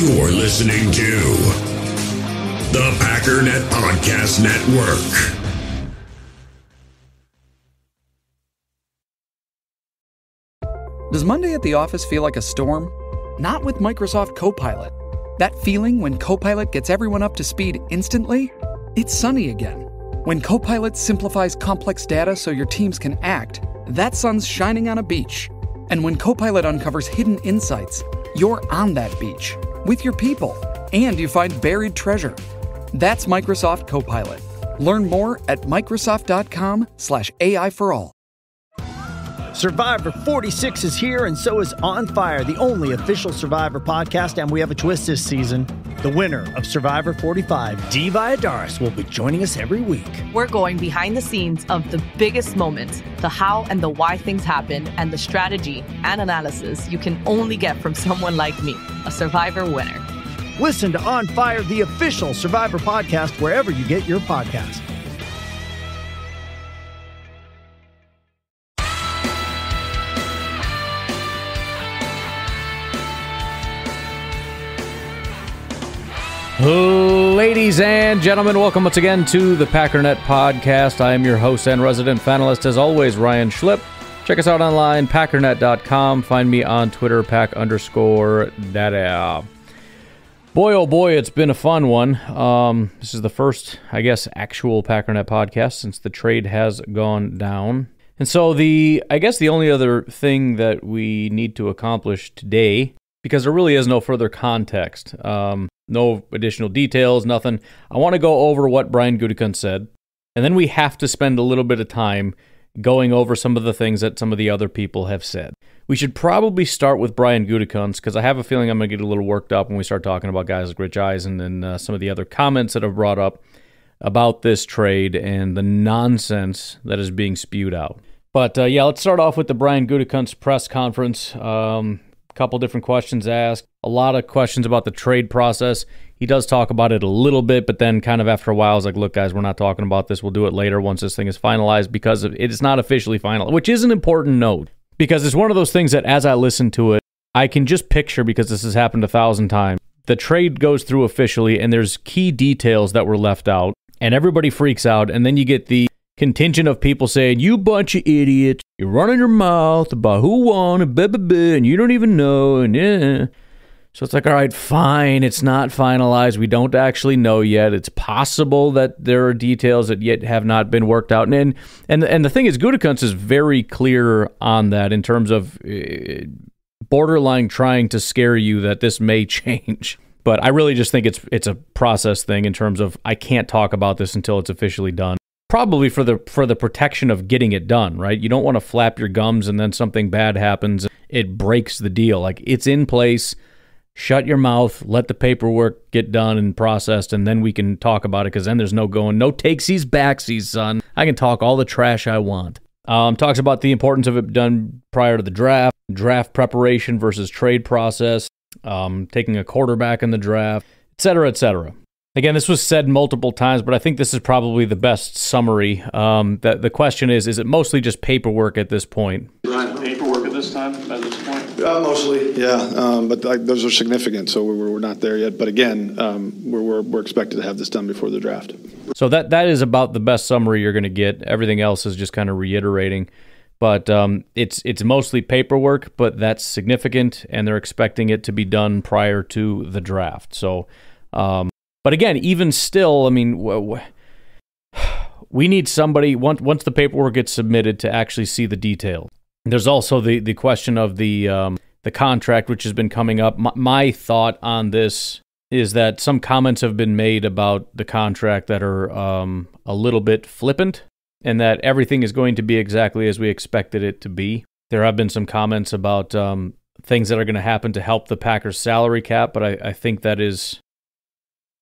You're listening to the Packernet Podcast Network. Does Monday at the office feel like a storm? Not with Microsoft Copilot. That feeling when Copilot gets everyone up to speed instantly? It's sunny again. When Copilot simplifies complex data so your teams can act, that sun's shining on a beach. And when Copilot uncovers hidden insights, you're on that beach with your people and you find buried treasure. That's Microsoft Copilot. Learn more at Microsoft.com/slash AI for all. Survivor 46 is here, and so is On Fire, the only official Survivor podcast. And we have a twist this season. The winner of Survivor 45, Dee Valladares, will be joining us every week. We're going behind the scenes of the biggest moments, the how and the why things happen, and the strategy and analysis you can only get from someone like me, a Survivor winner. Listen to On Fire, the official Survivor podcast, wherever you get your podcast. Ladies and gentlemen, welcome once again to the Packernet Podcast. I am your host and resident panelist, as always, Ryan Schlip. Check us out online, packernet.com. Find me on Twitter, pack underscore data. Boy, oh boy, it's been a fun one. Um, this is the first, I guess, actual Packernet podcast since the trade has gone down. And so the, I guess, the only other thing that we need to accomplish today, because there really is no further context, um, no additional details, nothing. I want to go over what Brian Gutekunst said, and then we have to spend a little bit of time going over some of the things that some of the other people have said. We should probably start with Brian Gutekunst because I have a feeling I'm going to get a little worked up when we start talking about guys like Rich Eisen and uh, some of the other comments that have brought up about this trade and the nonsense that is being spewed out. But uh, yeah, let's start off with the Brian Gutekunst press conference. Um, couple different questions asked, a lot of questions about the trade process. He does talk about it a little bit, but then kind of after a while, is like, look, guys, we're not talking about this. We'll do it later once this thing is finalized because it is not officially final, which is an important note because it's one of those things that as I listen to it, I can just picture because this has happened a thousand times. The trade goes through officially, and there's key details that were left out, and everybody freaks out, and then you get the contingent of people saying, "You bunch of idiots! You're running your mouth about who won and blah blah blah, and you don't even know." And yeah. So it's like, all right, fine. It's not finalized. We don't actually know yet. It's possible that there are details that yet have not been worked out. And and and the thing is, Gutekunst is very clear on that in terms of uh, borderline trying to scare you that this may change. But I really just think it's it's a process thing in terms of I can't talk about this until it's officially done probably for the for the protection of getting it done, right? You don't want to flap your gums and then something bad happens, it breaks the deal. Like it's in place. Shut your mouth, let the paperwork get done and processed, and then we can talk about it because then there's no going, no takesies, backsies, son. I can talk all the trash I want. Um, talks about the importance of it done prior to the draft, draft preparation versus trade process, um, taking a quarterback in the draft, et cetera, et cetera. Again, this was said multiple times, but I think this is probably the best summary. Um, that the question is: Is it mostly just paperwork at this point? Ryan, paperwork at this time, at this point? Uh, mostly, yeah, um, but uh, those are significant, so we're, we're not there yet. But again, um, we're, we're, we're expected to have this done before the draft. So that that is about the best summary you're going to get. Everything else is just kind of reiterating, but um, it's it's mostly paperwork, but that's significant, and they're expecting it to be done prior to the draft. So. Um, but again, even still, I mean, we need somebody once once the paperwork gets submitted to actually see the detail. There's also the the question of the um, the contract, which has been coming up. My, my thought on this is that some comments have been made about the contract that are um, a little bit flippant, and that everything is going to be exactly as we expected it to be. There have been some comments about um, things that are going to happen to help the Packers' salary cap, but I, I think that is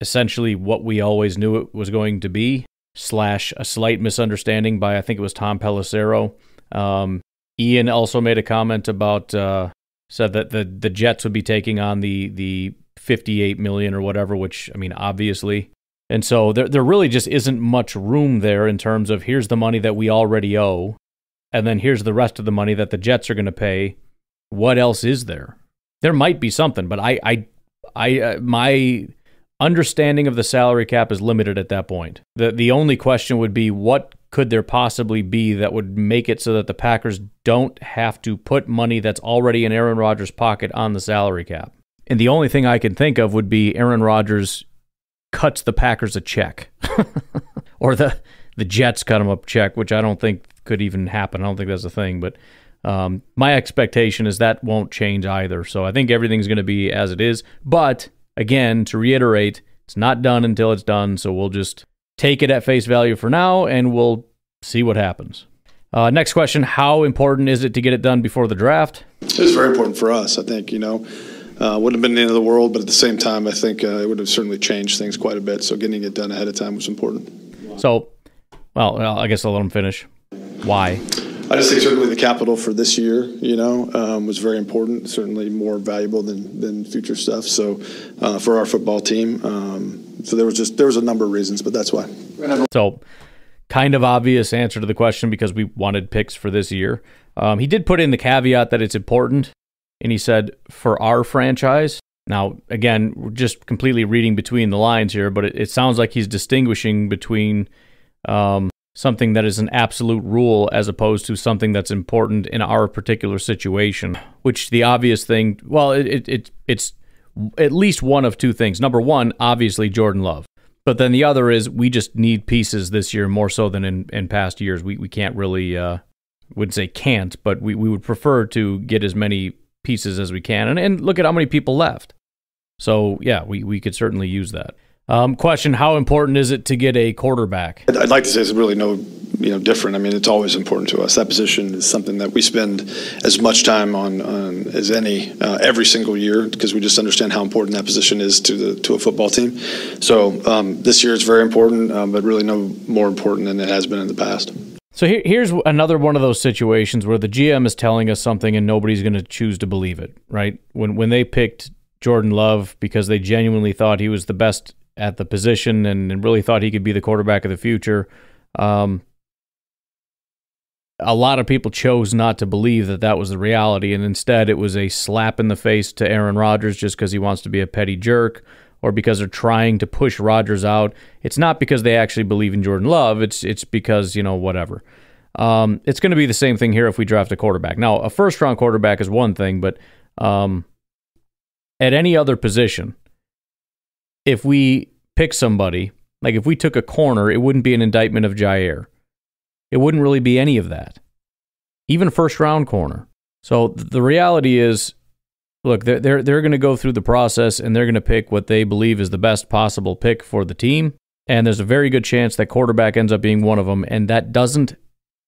essentially what we always knew it was going to be, slash a slight misunderstanding by I think it was Tom Pelissero. Um, Ian also made a comment about uh, said that the the Jets would be taking on the the 58 million or whatever, which I mean obviously. And so there there really just isn't much room there in terms of here's the money that we already owe, and then here's the rest of the money that the Jets are going to pay. What else is there? There might be something, but I I I uh, my understanding of the salary cap is limited at that point. The the only question would be what could there possibly be that would make it so that the Packers don't have to put money that's already in Aaron Rodgers' pocket on the salary cap? And the only thing I can think of would be Aaron Rodgers cuts the Packers a check. or the the Jets cut him a check, which I don't think could even happen. I don't think that's a thing, but um, my expectation is that won't change either. So I think everything's going to be as it is. But again, to reiterate, it's not done until it's done. So we'll just take it at face value for now and we'll see what happens. Uh, next question How important is it to get it done before the draft? It's very important for us. I think, you know, uh, wouldn't have been the end of the world, but at the same time, I think uh, it would have certainly changed things quite a bit. So getting it done ahead of time was important. So, well, I guess I'll let him finish. Why? I just think certainly the capital for this year, you know, um, was very important. Certainly more valuable than than future stuff. So uh, for our football team, um, so there was just there was a number of reasons, but that's why. So, kind of obvious answer to the question because we wanted picks for this year. Um, he did put in the caveat that it's important, and he said for our franchise. Now, again, we're just completely reading between the lines here, but it, it sounds like he's distinguishing between um, something that is an absolute rule as opposed to something that's important in our particular situation. Which the obvious thing, well, it, it, it it's at least one of two things. Number one, obviously Jordan Love. But then the other is we just need pieces this year more so than in, in past years. We we can't really uh wouldn't say can't, but we, we would prefer to get as many pieces as we can. And and look at how many people left. So yeah, we, we could certainly use that. Um, question: How important is it to get a quarterback? I'd like to say it's really no, you know, different. I mean, it's always important to us. That position is something that we spend as much time on, on as any uh, every single year because we just understand how important that position is to the to a football team. So um, this year it's very important, um, but really no more important than it has been in the past. So here, here's another one of those situations where the GM is telling us something and nobody's going to choose to believe it, right? When when they picked Jordan Love because they genuinely thought he was the best at the position and, really thought he could be the quarterback of the future. Um, a lot of people chose not to believe that that was the reality, and instead it was a slap in the face to Aaron Rodgers just because he wants to be a petty jerk or because they're trying to push Rodgers out. It's not because they actually believe in Jordan Love. It's it's because you know whatever. Um, it's going to be the same thing here if we draft a quarterback. Now, a first round quarterback is one thing, but um, at any other position, if we pick somebody, like if we took a corner, it wouldn't be an indictment of Jaire. It wouldn't really be any of that. Even first round corner. So the reality is, look, they're they're, they're going to go through the process and they're going to pick what they believe is the best possible pick for the team. And there's a very good chance that quarterback ends up being one of them, and that doesn't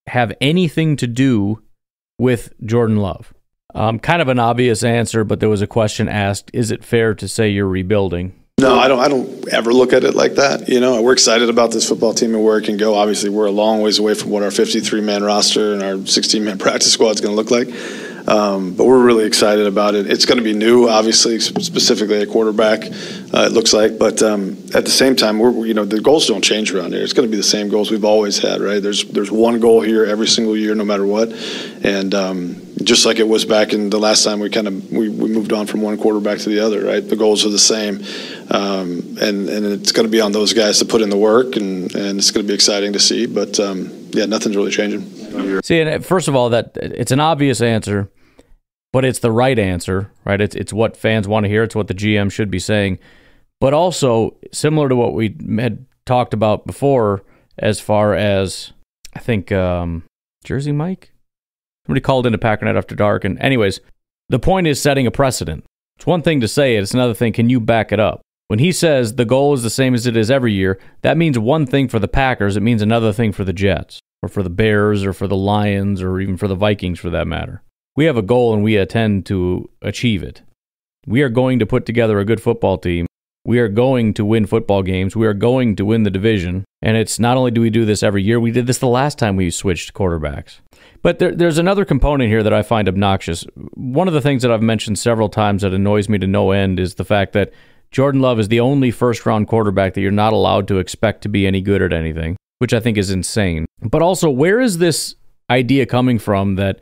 have anything to do with Jordan Love. Um, kind of an obvious answer, but there was a question asked: Is it fair to say you're rebuilding? No, I don't. I don't ever look at it like that. You know, we're excited about this football team and where it can go. Obviously, we're a long ways away from what our 53 man roster and our 16 man practice squad is going to look like. Um, but we're really excited about it. It's going to be new, obviously, specifically a quarterback. Uh, it looks like, but um, at the same time, we're you know the goals don't change around here. It's going to be the same goals we've always had, right? There's there's one goal here every single year, no matter what, and um, just like it was back in the last time we kind of we, we moved on from one quarterback to the other, right? The goals are the same, um, and and it's going to be on those guys to put in the work, and and it's going to be exciting to see. But um, yeah, nothing's really changing. See, and first of all, that it's an obvious answer but it's the right answer, right? It's it's what fans want to hear. It's what the GM should be saying. But also similar to what we had talked about before, as far as I think um, Jersey Mike, somebody called into Packernet after dark, and anyways, the point is setting a precedent. It's one thing to say it; it's another thing. Can you back it up? When he says the goal is the same as it is every year, that means one thing for the Packers. It means another thing for the Jets, or for the Bears, or for the Lions, or even for the Vikings, for that matter. We have a goal and we intend to achieve it. We are going to put together a good football team. We are going to win football games. We are going to win the division. And it's not only do we do this every year, we did this the last time we switched quarterbacks. But there, there's another component here that I find obnoxious. One of the things that I've mentioned several times that annoys me to no end is the fact that Jordan Love is the only first round quarterback that you're not allowed to expect to be any good at anything, which I think is insane. But also, where is this idea coming from that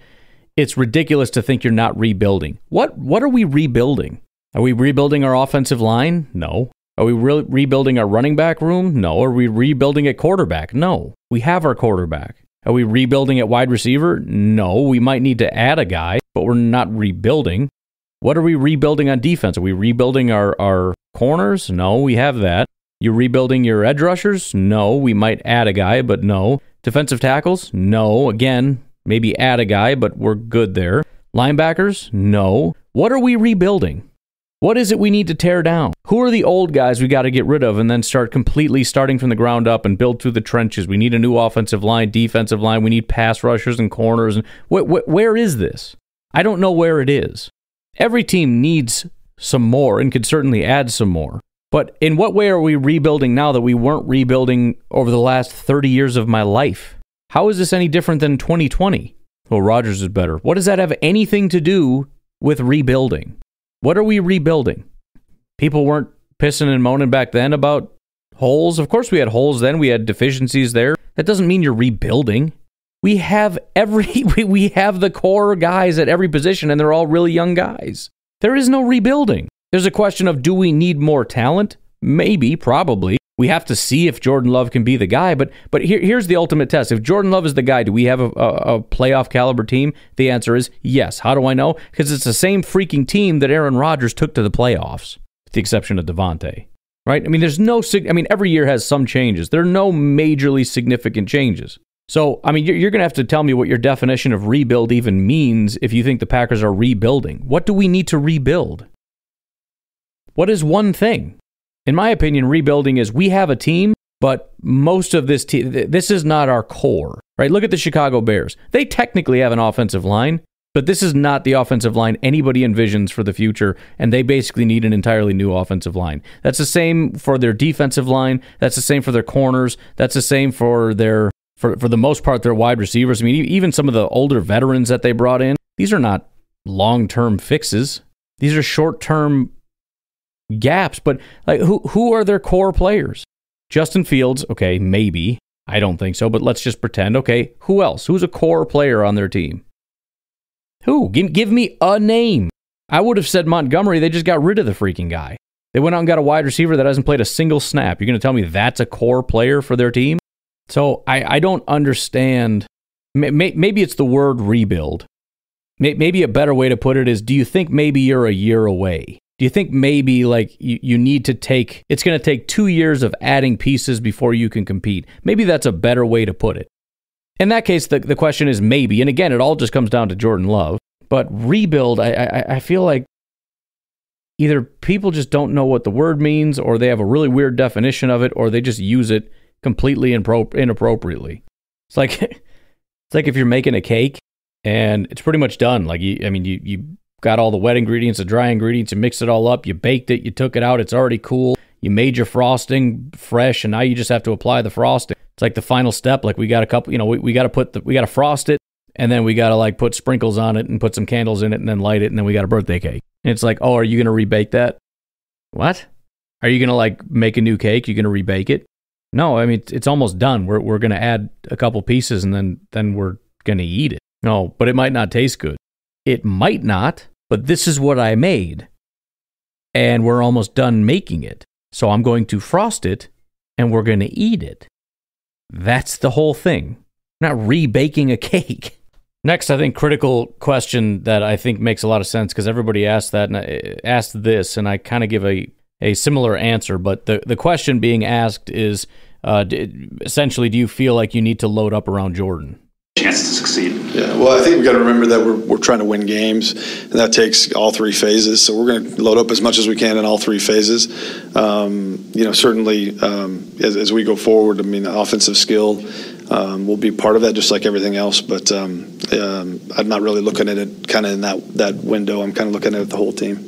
it's ridiculous to think you're not rebuilding. What what are we rebuilding? Are we rebuilding our offensive line? No. Are we re- rebuilding our running back room? No. Are we rebuilding at quarterback? No. We have our quarterback. Are we rebuilding at wide receiver? No. We might need to add a guy, but we're not rebuilding. What are we rebuilding on defense? Are we rebuilding our, our corners? No, we have that. You're rebuilding your edge rushers? No, we might add a guy, but no. Defensive tackles? No. Again, maybe add a guy, but we're good there. Linebackers? No. What are we rebuilding? What is it we need to tear down? Who are the old guys we got to get rid of and then start completely starting from the ground up and build through the trenches? We need a new offensive line, defensive line. We need pass rushers and corners. And wh- wh- where is this? I don't know where it is. Every team needs some more and could certainly add some more. But in what way are we rebuilding now that we weren't rebuilding over the last 30 years of my life? How is this any different than 2020? Well, Rodgers is better. What does that have anything to do with rebuilding? What are we rebuilding? People weren't pissing and moaning back then about holes. Of course, we had holes then. We had deficiencies there. That doesn't mean you're rebuilding. We have every we have the core guys at every position, and they're all really young guys. There is no rebuilding. There's a question of do we need more talent? Maybe, probably. We have to see if Jordan Love can be the guy. But but here, here's the ultimate test. If Jordan Love is the guy, do we have a, a, a playoff caliber team? The answer is yes. How do I know? Because it's the same freaking team that Aaron Rodgers took to the playoffs, with the exception of Davante. Right? I mean, there's no. I mean, every year has some changes. There are no majorly significant changes. So, I mean, you're, you're going to have to tell me what your definition of rebuild even means if you think the Packers are rebuilding. What do we need to rebuild? What is one thing? In my opinion, rebuilding is we have a team, but most of this team, this is not our core, right? Look at the Chicago Bears. They technically have an offensive line, but this is not the offensive line anybody envisions for the future, and they basically need an entirely new offensive line. That's the same for their defensive line. That's the same for their corners. That's the same for their, for, for the most part, their wide receivers. I mean, even some of the older veterans that they brought in, these are not long term fixes. These are short term gaps. But like, who who are their core players? Justin Fields, okay, maybe. I don't think so, but let's just pretend. Okay, who else? Who's a core player on their team? Who? Give, give me a name. I would have said Montgomery. They just got rid of the freaking guy. They went out and got a wide receiver that hasn't played a single snap. You're going to tell me that's a core player for their team? So I, I don't understand. Maybe it's the word rebuild. Maybe a better way to put it is do you think maybe you're a year away? Do you think maybe like you, you need to take, it's going to take two years of adding pieces before you can compete? Maybe that's a better way to put it. In that case, the, the question is maybe. And again, it all just comes down to Jordan Love. But rebuild, I, I, I feel like either people just don't know what the word means, or they have a really weird definition of it, or they just use it completely impro- inappropriately. It's like it's like if you're making a cake and it's pretty much done. Like you, I mean, you you got all the wet ingredients, the dry ingredients, you mixed it all up, you baked it, you took it out, it's already cool. You made your frosting fresh, and now you just have to apply the frosting. It's like the final step. Like we got a couple, you know, we, we got to put the, we got to frost it, and then we got to like put sprinkles on it and put some candles in it, and then light it, and then we got a birthday cake. And it's like, oh, are you gonna rebake that? What? Are you gonna like make a new cake? You're gonna rebake it? No, I mean it's almost done. We're we're gonna add a couple pieces, and then then we're gonna eat it. No, but it might not taste good. It might not, but this is what I made. And we're almost done making it. So I'm going to frost it and we're going to eat it. That's the whole thing. not rebaking a cake. Next, I think critical question that I think makes a lot of sense because everybody asked that and I asked this, and I kind of give a, a similar answer. But the, the question being asked is uh, essentially, do you feel like you need to load up around Jordan? Chance to succeed. Yeah, well, I think we've got to remember that we're, we're trying to win games, and that takes all three phases. So we're going to load up as much as we can in all three phases. Um, you know, certainly um, as, as, we go forward, I mean, offensive skill um, will be part of that, just like everything else. But um, um, I'm not really looking at it kind of in that that window. I'm kind of looking at the whole team.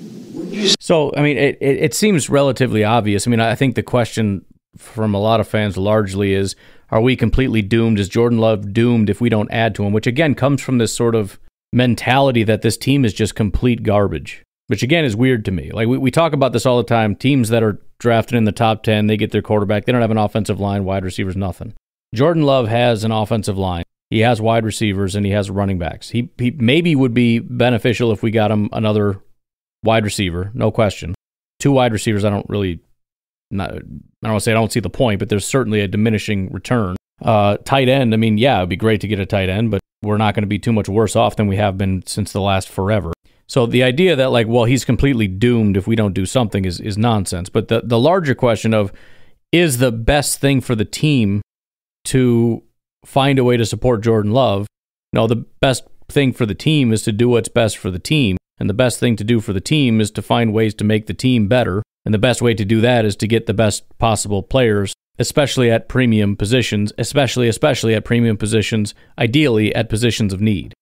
So, I mean, it, it, it seems relatively obvious. I mean, I think the question from a lot of fans largely is are we completely doomed? Is Jordan Love doomed if we don't add to him? Which again comes from this sort of mentality that this team is just complete garbage, which again is weird to me. Like we, we talk about this all the time. Teams that are drafted in the top 10, they get their quarterback. They don't have an offensive line, wide receivers, nothing. Jordan Love has an offensive line. He has wide receivers and he has running backs. He, he maybe would be beneficial if we got him another wide receiver, no question. Two wide receivers, I don't really, not, I don't want to say I don't see the point, but there's certainly a diminishing return. Uh, tight end, I mean, yeah, it'd be great to get a tight end, but we're not going to be too much worse off than we have been since the last forever. So the idea that like, well, he's completely doomed if we don't do something is is nonsense. But the the larger question of is the best thing for the team to find a way to support Jordan Love? No, the best thing for the team is to do what's best for the team. And the best thing to do for the team is to find ways to make the team better. And the best way to do that is to get the best possible players, especially at premium positions, especially especially at premium positions, ideally at positions of need.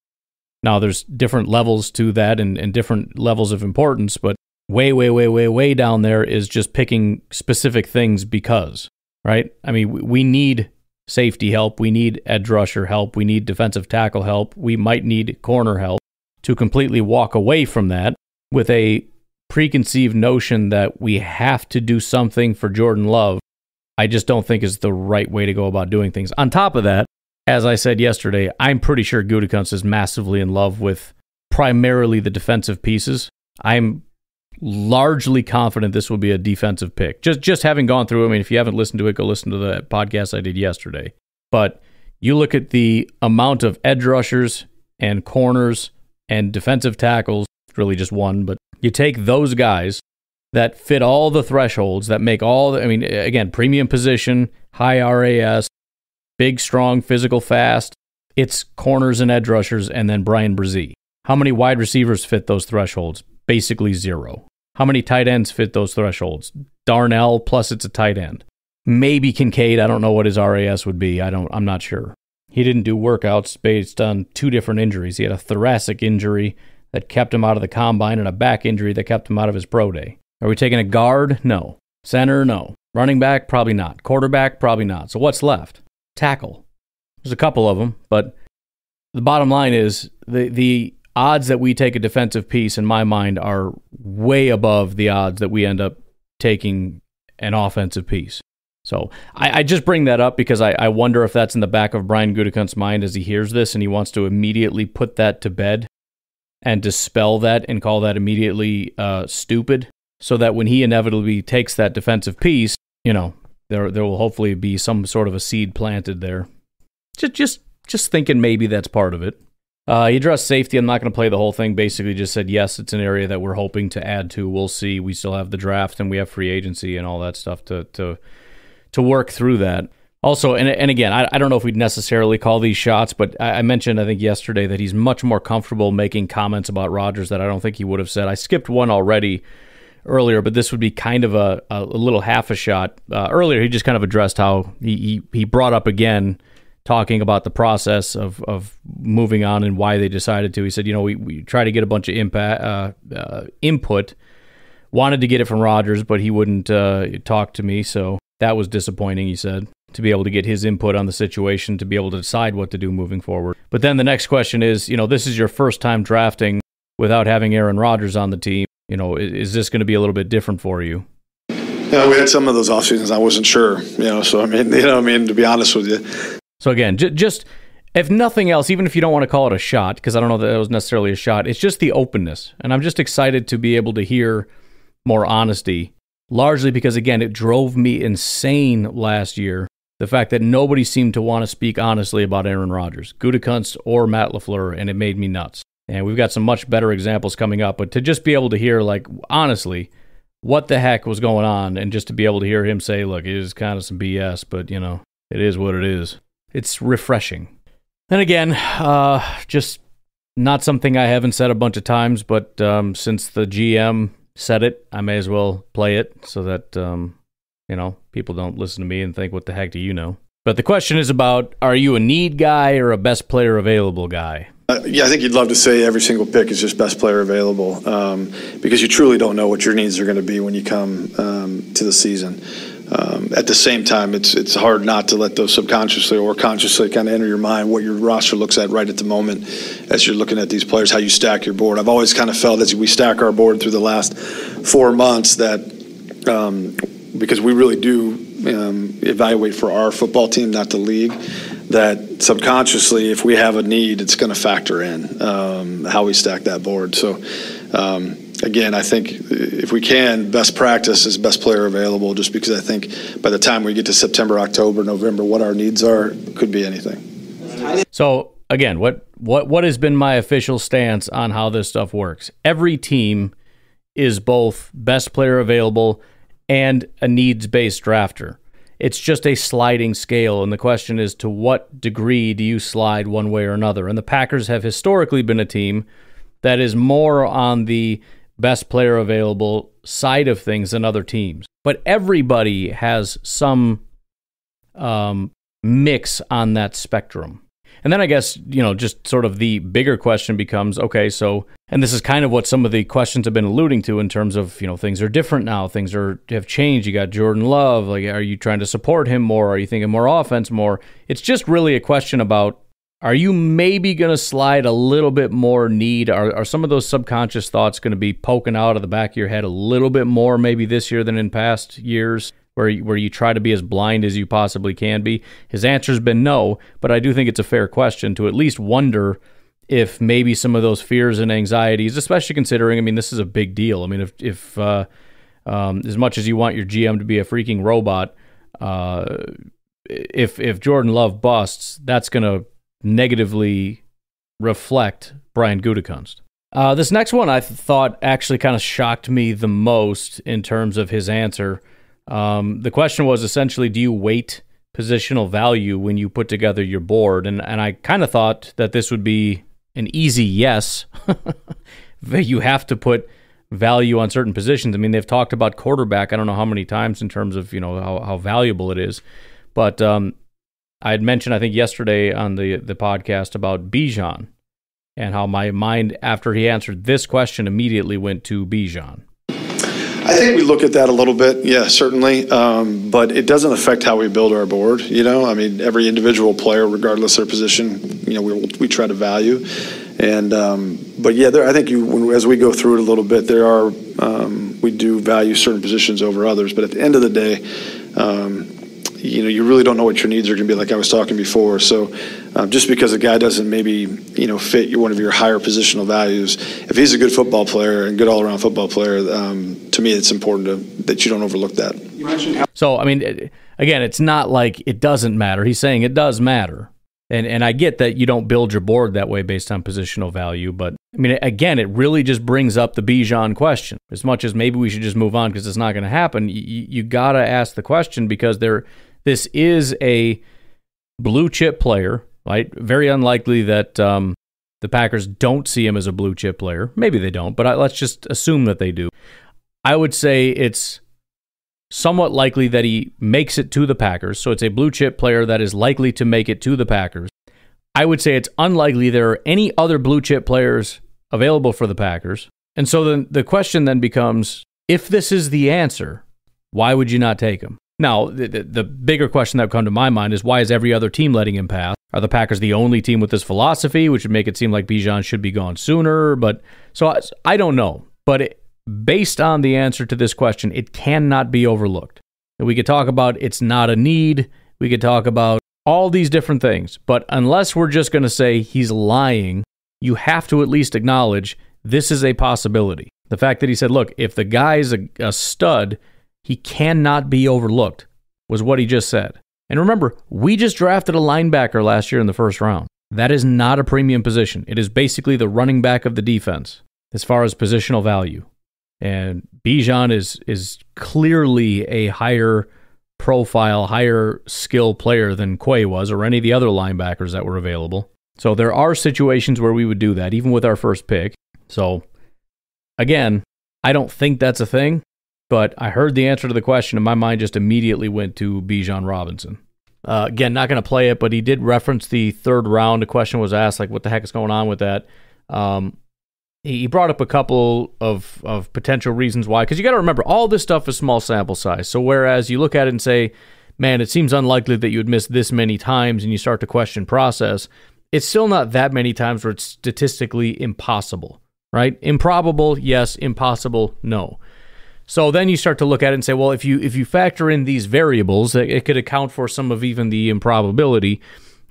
Now there's different levels to that and, and different levels of importance, but way, way, way, way, way down there is just picking specific things because, right? I mean, we need safety help. We need edge rusher help. We need defensive tackle help. We might need corner help to completely walk away from that with a preconceived notion that we have to do something for Jordan Love. I just don't think is the right way to go about doing things. On top of that, as I said yesterday, I'm pretty sure Gutekunst is massively in love with primarily the defensive pieces. I'm largely confident this will be a defensive pick. Just just having gone through, I mean, if you haven't listened to it, go listen to the podcast I did yesterday. But you look at the amount of edge rushers and corners and defensive tackles, really just one, but you take those guys that fit all the thresholds that make all the, I mean, again, premium position, high RAS, big, strong, physical, fast. It's corners and edge rushers, and then Bryan Bresee. How many wide receivers fit those thresholds? Basically zero. How many tight ends fit those thresholds? Darnell plus it's a tight end. Maybe Kincaid. I don't know what his RAS would be. I don't. I'm not sure. He didn't do workouts based on two different injuries. He had a thoracic injury that kept him out of the combine and a back injury that kept him out of his pro day. Are we taking a guard? No. Center? No. Running back? Probably not. Quarterback? Probably not. So what's left? Tackle. There's a couple of them, but the bottom line is the the odds that we take a defensive piece, in my mind, are way above the odds that we end up taking an offensive piece. So I, I just bring that up because I, I, wonder if that's in the back of Brian Gutekunst's mind as he hears this and he wants to immediately put that to bed and dispel that and call that immediately uh, stupid, so that when he inevitably takes that defensive piece, you know, there there will hopefully be some sort of a seed planted there. Just just just thinking maybe that's part of it. Uh, he addressed safety. I'm not going to play the whole thing. Basically, just said yes, it's an area that we're hoping to add to. We'll see. We still have the draft and we have free agency and all that stuff to to to work through that. Also, and and again, I, I don't know if we'd necessarily call these shots, but I, I mentioned I think yesterday that he's much more comfortable making comments about Rodgers that I don't think he would have said. I skipped one already earlier, but this would be kind of a, a little half a shot. Uh, earlier, he just kind of addressed how he, he, he brought up again talking about the process of, of moving on and why they decided to. He said, you know, we, we try to get a bunch of impact, uh, uh, input, wanted to get it from Rodgers, but he wouldn't uh, talk to me. So that was disappointing, he said, to be able to get his input on the situation, to be able to decide what to do moving forward. But then the next question is, you know, this is your first time drafting without having Aaron Rodgers on the team. You know, is, is this going to be a little bit different for you? Yeah, we had some of those off seasons. I wasn't sure, you know. So I mean, you know, I mean, to be honest with you, so again, j- just if nothing else, even if you don't want to call it a shot, because I don't know that it was necessarily a shot, it's just the openness. And I'm just excited to be able to hear more honesty, largely because, again, it drove me insane last year. The fact that nobody seemed to want to speak honestly about Aaron Rodgers, Gutekunst or Matt LaFleur, and it made me nuts. And we've got some much better examples coming up, but to just be able to hear, like, honestly, what the heck was going on, and just to be able to hear him say, look, it is kind of some BS, but, you know, it is what it is it's refreshing. And again, uh, just not something I haven't said a bunch of times, but um, since the GM said it, I may as well play it so that um, you know people don't listen to me and think, "What the heck do you know?" But the question is about: Are you a need guy or a best player available guy? Uh, yeah, I think you'd love to say every single pick is just best player available um, because you truly don't know what your needs are going to be when you come um, to the season. Um, at the same time, it's it's hard not to let those subconsciously or consciously kind of enter your mind what your roster looks at right at the moment as you're looking at these players, how you stack your board. I've always kind of felt as we stack our board through the last four months that um, because we really do um, evaluate for our football team, not the league, that subconsciously, if we have a need, it's going to factor in um, how we stack that board. So um, again, I think if we can, best practice is best player available. Just because I think by the time we get to September, October, November, what our needs are could be anything. So again, what what what has been my official stance on how this stuff works? Every team is both best player available and a needs based drafter. It's just a sliding scale, and the question is to what degree do you slide one way or another? And the Packers have historically been a team that is more on the best player available side of things than other teams. But everybody has some um, mix on that spectrum. And then I guess, you know, just sort of the bigger question becomes okay, so, and this is kind of what some of the questions have been alluding to in terms of, you know, things are different now, things are have changed. You got Jordan Love. Like, are you trying to support him more? Are you thinking more offense more? It's just really a question about are you maybe going to slide a little bit more need? Are, are some of those subconscious thoughts going to be poking out of the back of your head a little bit more maybe this year than in past years? Where you, where you try to be as blind as you possibly can be? His answer's been no, but I do think it's a fair question to at least wonder if maybe some of those fears and anxieties, especially considering, I mean, this is a big deal. I mean, if if uh, um, as much as you want your GM to be a freaking robot, uh, if if Jordan Love busts, that's going to negatively reflect Brian Gutekunst. Uh, this next one I th- thought actually kind of shocked me the most in terms of his answer. Um, the question was essentially, do you weight positional value when you put together your board? And and I kind of thought that this would be an easy yes. you have to put value on certain positions. I mean, they've talked about quarterback. I don't know how many times in terms of you know how, how valuable it is, but um, I had mentioned I think yesterday on the the podcast about Bijan and how my mind after he answered this question immediately went to Bijan. I think we look at that a little bit, yeah, certainly, um, but it doesn't affect how we build our board. You know, I mean, every individual player, regardless of their position, you know, we we try to value, and um, but yeah, there, I think you as we go through it a little bit, there are um, we do value certain positions over others, but at the end of the day. You know, you really don't know what your needs are going to be. Like I was talking before, so um, just because a guy doesn't maybe you know fit one of your higher positional values, if he's a good football player and good all-around football player, um, to me it's important to, that you don't overlook that. So I mean, again, it's not like it doesn't matter. He's saying it does matter. And and I get that you don't build your board that way based on positional value, but I mean again, it really just brings up the Bijan question. As much as maybe we should just move on because it's not going to happen, you, you got to ask the question because there this is a blue chip player, right? Very unlikely that um, the Packers don't see him as a blue chip player. Maybe they don't, but I, let's just assume that they do. I would say it's somewhat likely that he makes it to the Packers. So it's a blue chip player that is likely to make it to the Packers. I would say it's unlikely there are any other blue chip players available for the Packers. And so then the question then becomes if this is the answer, why would you not take him? Now, the, the, bigger question that would come to my mind is why is every other team letting him pass? Are the Packers the only team with this philosophy, which would make it seem like Bijan should be gone sooner? But so I, I don't know. But it, based on the answer to this question, it cannot be overlooked. And we could talk about it's not a need. We could talk about all these different things. But unless we're just going to say he's lying, you have to at least acknowledge this is a possibility. The fact that he said, look, if the guy's a, a stud, he cannot be overlooked, was what he just said. And remember, we just drafted a linebacker last year in the first round. That is not a premium position. It is basically the running back of the defense as far as positional value. And Bijan is is clearly a higher profile, higher skill player than Quay was or any of the other linebackers that were available. So there are situations where we would do that, even with our first pick. So again, I don't think that's a thing. But I heard the answer to the question, and my mind just immediately went to Bijan Robinson. Uh, again, not going to play it, but he did reference the third round. A question was asked, like, what the heck is going on with that? Um, he brought up a couple of, of potential reasons why, because you got to remember, all this stuff is small sample size. So, whereas you look at it and say, man, it seems unlikely that you would miss this many times and you start to question process, it's still not that many times where it's statistically impossible, right? Improbable, yes. Impossible, no. So then you start to look at it and say, well, if you if you factor in these variables, it, could account for some of even the improbability.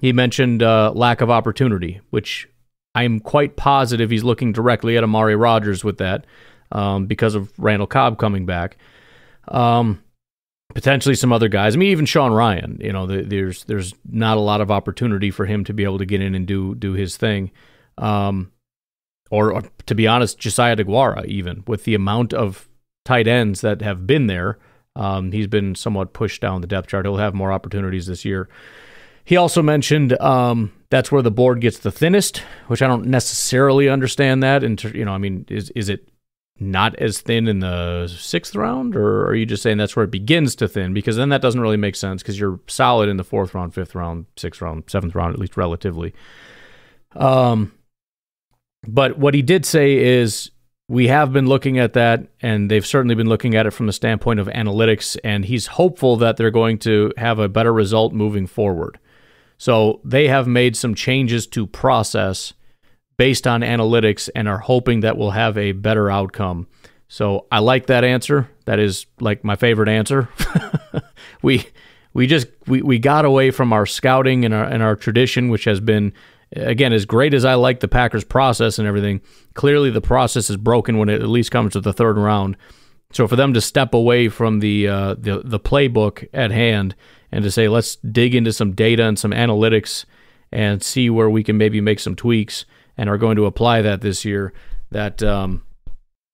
He mentioned uh, lack of opportunity, which I'm quite positive he's looking directly at Amari Rodgers with that. um, because of Randall Cobb coming back. Um, potentially some other guys. I mean, even Sean Ryan. You know, the, there's there's not a lot of opportunity for him to be able to get in and do do his thing. Um, or, or to be honest, Josiah Deguara, even with the amount of tight ends that have been there, um, he's been somewhat pushed down the depth chart. He'll have more opportunities this year. He also mentioned um, that's where the board gets the thinnest, which I don't necessarily understand that. And you know, I mean, is is it not as thin in the sixth round, or are you just saying that's where it begins to thin? Because then that doesn't really make sense because you're solid in the fourth round, fifth round, sixth round, seventh round, at least relatively. Um, but what he did say is we have been looking at that, and they've certainly been looking at it from the standpoint of analytics, and he's hopeful that they're going to have a better result moving forward. So they have made some changes to process based on analytics and are hoping that we'll have a better outcome. So I like that answer. That is like my favorite answer. we we just we, we got away from our scouting and our and our tradition, which has been again as great as I like the Packers process and everything. Clearly, the process is broken when it at least comes to the third round. So for them to step away from the uh, the the playbook at hand and to say let's dig into some data and some analytics and see where we can maybe make some tweaks and are going to apply that this year, that um,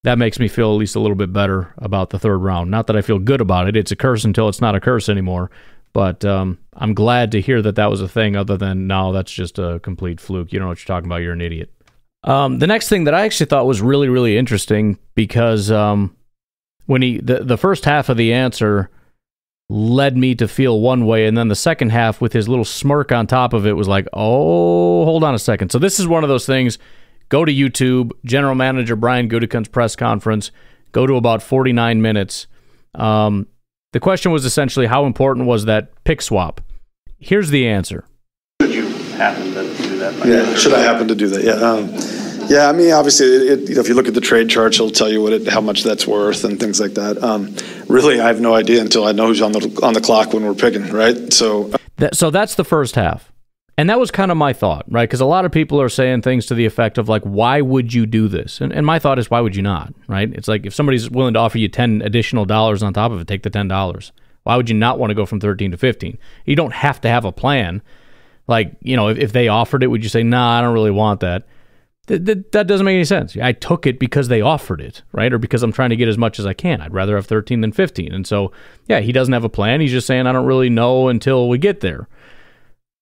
that makes me feel at least a little bit better about the third round. Not that I feel good about it; it's a curse until it's not a curse anymore. But um, I'm glad to hear that that was a thing. Other than no, that's just a complete fluke. You don't know what you're talking about. You're an idiot. Um, the next thing that I actually thought was really really interesting because um, when he the the first half of the answer led me to feel one way. And then the second half, with his little smirk on top of it, was like, oh, hold on a second. So this is one of those things. Go to YouTube, General Manager Brian Gutekunst's press conference. Go to about 49 minutes. Um, the question was essentially how important was that pick swap? Here's the answer. Should you happen to do that? Yeah, should I happen to do that? Yeah. Um, yeah, I mean, obviously, it, it, if you look at the trade charts, it'll tell you what it, how much that's worth and things like that. Um, really, I have no idea until I know who's on the on the clock when we're picking, right? So, that, so that's the first half, and that was kind of my thought, right? Because a lot of people are saying things to the effect of like, "Why would you do this?" And, and my thought is, why would you not? Right? It's like if somebody's willing to offer you ten additional dollars on top of it, take the ten dollars. Why would you not want to go from thirteen to fifteen? You don't have to have a plan. Like, you know, if, if they offered it, would you say, "Nah, I don't really want that"? That, that, that, doesn't make any sense. I took it because they offered it, right? Or because I'm trying to get as much as I can. I'd rather have 13 than 15. And so, yeah, he doesn't have a plan. He's just saying, I don't really know until we get there.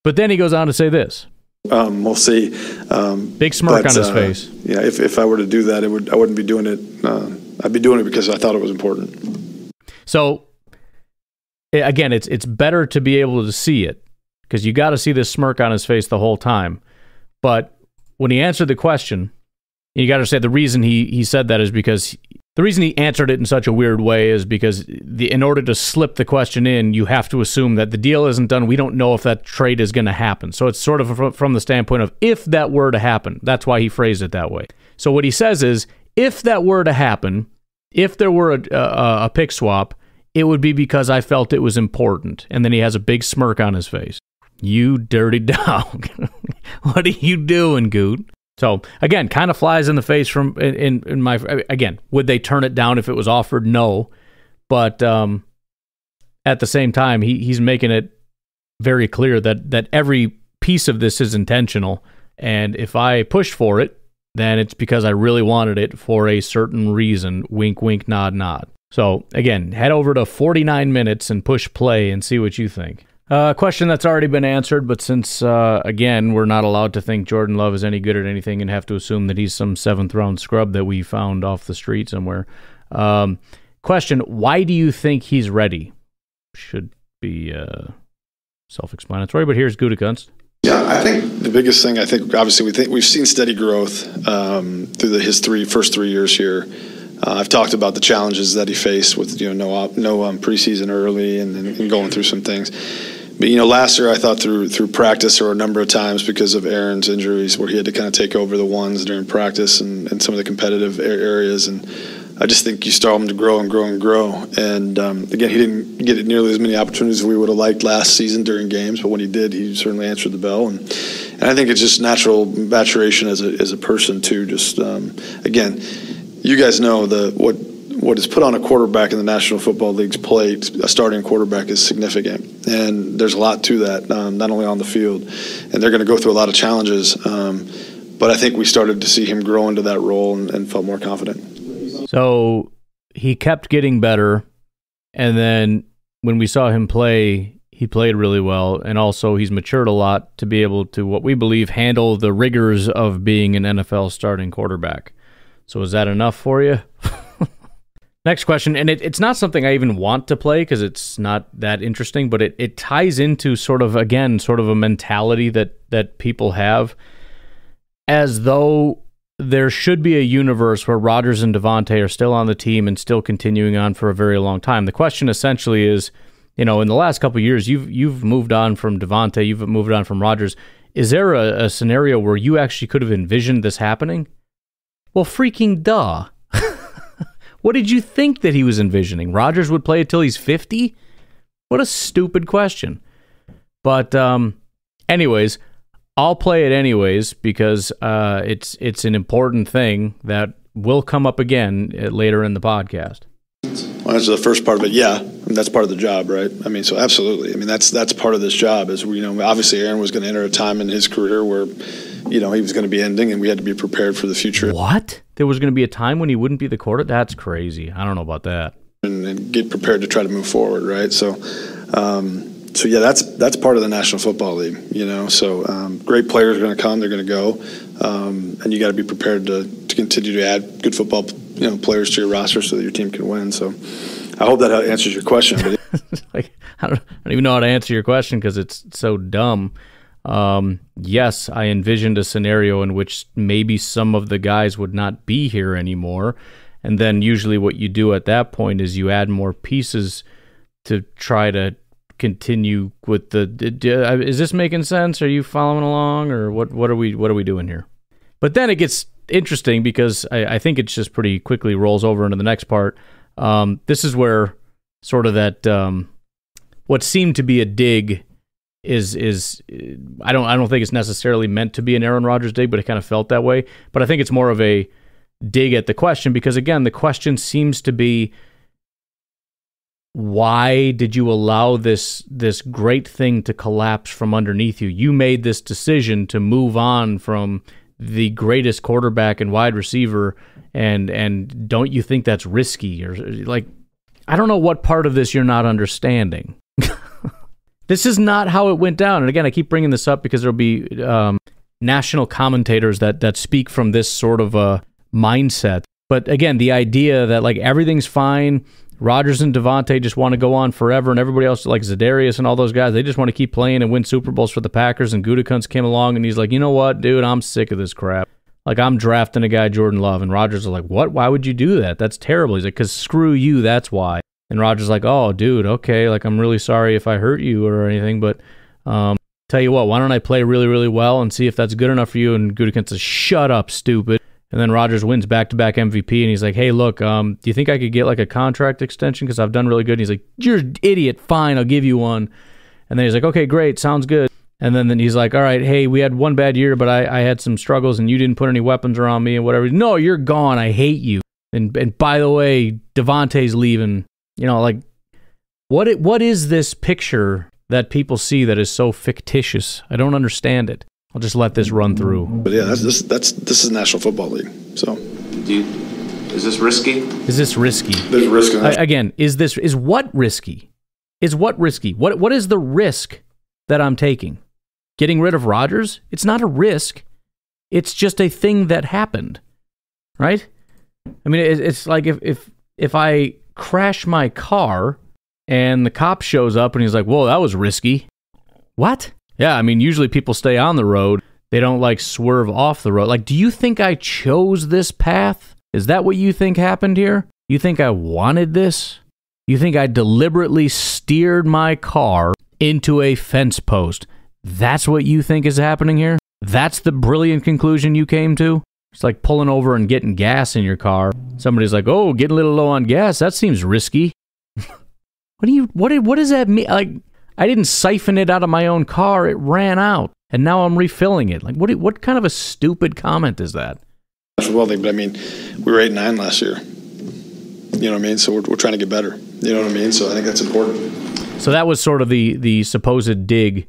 But then he goes on to say this. Um, we'll see. Um, Big smirk but, on his uh, face. Yeah, if, if I were to do that, it would I wouldn't be doing it. Uh, I'd be doing it because I thought it was important. So, again, it's it's better to be able to see it because you got to see this smirk on his face the whole time. But when he answered the question, you got to say the reason he, he said that is because the reason he answered it in such a weird way is because the, in order to slip the question in, you have to assume that the deal isn't done. We don't know if that trade is going to happen. So it's sort of from the standpoint of if that were to happen. That's why he phrased it that way. So what he says is if that were to happen, if there were a, a, a pick swap, it would be because I felt it was important. And then he has a big smirk on his face. You dirty dog. what are you doing, Goot? So again, kind of flies in the face from in, in, my again. Would they turn it down if it was offered? No, but um, at the same time, he he's making it very clear that that every piece of this is intentional. And if I push for it, then it's because I really wanted it for a certain reason. Wink, wink, nod, nod. So again, head over to 49 minutes and push play and see what you think. A uh, question that's already been answered, but since, uh, again, we're not allowed to think Jordan Love is any good at anything and have to assume that he's some seventh round scrub that we found off the street somewhere. Um, question Why do you think he's ready? Should be uh, self explanatory, but here's Gutekunst. Yeah, I think the biggest thing, I think, obviously, we think we've seen steady growth um, through the, his three first three years here. Uh, I've talked about the challenges that he faced with you know no no um, preseason early and, and, going through some things. But you know, last year I thought through through practice were a number of times because of Aaron's injuries where he had to kind of take over the ones during practice and, and some of the competitive areas. And I just think you start him to grow and grow and grow. And um, again, he didn't get nearly as many opportunities as we would have liked last season during games, but when he did, he certainly answered the bell. And, and I think it's just natural maturation as a as a person too. Just um, again you guys know the what what is put on a quarterback in the National Football League's plate, a starting quarterback, is significant, and there's a lot to that, um, not only on the field, and they're going to go through a lot of challenges. Um, but I think we started to see him grow into that role and, and felt more confident. So he kept getting better, and then when we saw him play, he played really well, and also he's matured a lot to be able to what we believe handle the rigors of being an NFL starting quarterback. So is that enough for you? Next question, and it, it's not something I even want to play because it's not that interesting, but it, it ties into sort of again sort of a mentality that that people have, as though there should be a universe where Rodgers and Davante are still on the team and still continuing on for a very long time. The question essentially is, you know, in the last couple years, you've you've moved on from Davante, you've moved on from Rodgers. Is there a, a scenario where you actually could have envisioned this happening? Well, freaking duh. What did you think that he was envisioning? Rodgers would play until he's 50? What a stupid question. But um, anyways, I'll play it anyways because uh, it's it's an important thing that will come up again uh, later in the podcast. Well, answer the first part of it. Yeah, I mean, that's part of the job, right? I mean, so absolutely. I mean, that's that's part of this job. Is you know, obviously Aaron was going to enter a time in his career where, you know, he was going to be ending, and we had to be prepared for the future. What? There was going to be a time when he wouldn't be the quarter? That's crazy. I don't know about that. And, and get prepared to try to move forward, right? So. Um, so yeah, that's that's part of the National Football League, you know. So um, great players are going to come; they're going to go, um, and you got to be prepared to, to continue to add good football, you know, players to your roster so that your team can win. So I hope that answers your question. like I don't, I don't even know how to answer your question because it's so dumb. Um, yes, I envisioned a scenario in which maybe some of the guys would not be here anymore. And then usually what you do at that point is you add more pieces to try to continue with the is this making sense? Are you following along? Or what what are we what are we doing here? But then it gets interesting because I, I think it just pretty quickly rolls over into the next part. Um, this is where sort of that um, what seemed to be a dig is is uh, I don't I don't think it's necessarily meant to be an Aaron Rodgers dig, but it kind of felt that way. But I think it's more of a dig at the question because again, the question seems to be why did you allow this this great thing to collapse from underneath you? You made this decision to move on from the greatest quarterback and wide receiver and and don't you think that's risky or like I don't know what part of this you're not understanding. This is not how it went down. And again, I keep bringing this up because there'll be um, national commentators that that speak from this sort of a mindset. But again, the idea that like everything's fine, Rodgers and Davante just want to go on forever, and everybody else like Za'Darius and all those guys, they just want to keep playing and win Super Bowls for the Packers. And Gutekunst came along and he's like, you know what, dude, I'm sick of this crap. Like I'm drafting a guy Jordan Love, and Rodgers is like, what? Why would you do that? That's terrible. He's like, because screw you. That's why. And Rodgers like, oh, dude, okay, like I'm really sorry if I hurt you or anything, but um, tell you what, why don't I play really, really well and see if that's good enough for you? And Gutekunst says, shut up, stupid. And then Rodgers wins back-to-back MVP, and he's like, hey, look, um, do you think I could get like a contract extension because I've done really good? And he's like, you're an idiot. Fine, I'll give you one. And then he's like, okay, great, sounds good. And then, then he's like, all right, hey, we had one bad year, but I, I had some struggles, and you didn't put any weapons around me and whatever. No, you're gone. I hate you. And and by the way, Davante's leaving you know, like what it, what is this picture that people see that is so fictitious? I don't understand it. I'll just let this run through. But yeah, that's this that's this is National Football League. So, do you, is this risky? Is this risky? There's risk. I, again, is this is what risky? Is what risky? What what is the risk that I'm taking? Getting rid of Rodgers? It's not a risk. It's just a thing that happened, right? I mean, it's like if if if I crash my car and the cop shows up and he's like, Whoa, that was risky. What? Yeah, I mean, usually people stay on the road. They don't like swerve off the road. Like, do you think I chose this path? Is that what you think happened here? You think I wanted this? You think I deliberately steered my car into a fence post? That's what you think is happening here? That's the brilliant conclusion you came to? It's like pulling over and getting gas in your car. Somebody's like, "Oh, getting a little low on gas. That seems risky." what do you what what does that mean? Like I didn't siphon it out of my own car. It ran out, and now I'm refilling it. Like what what kind of a stupid comment is that? League, but I mean, we were eight and nine last year. You know what I mean? So we're, we're trying to get better. You know what I mean? So I think that's important. So that was sort of the the supposed dig.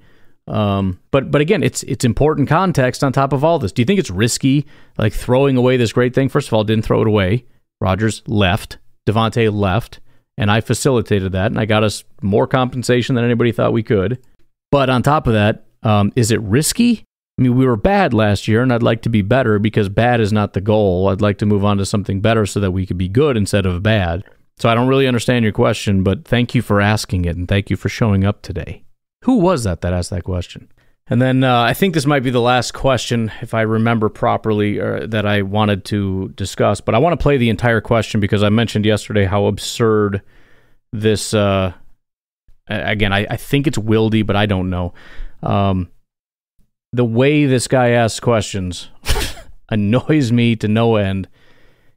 Um, but but again, it's it's important context on top of all this. Do you think it's risky, like throwing away this great thing? First of all, didn't throw it away. Rodgers left, Davante left, and I facilitated that, and I got us more compensation than anybody thought we could. But on top of that, um, is it risky? I mean, we were bad last year, and I'd like to be better because bad is not the goal. I'd like to move on to something better so that we could be good instead of bad. So I don't really understand your question, but thank you for asking it, and thank you for showing up today. Who was that that asked that question? And then uh, I think this might be the last question, if I remember properly, uh, that I wanted to discuss. But I want to play the entire question because I mentioned yesterday how absurd this. Uh, again, I, I think it's Wildy, but I don't know. Um, the way this guy asks questions annoys me to no end.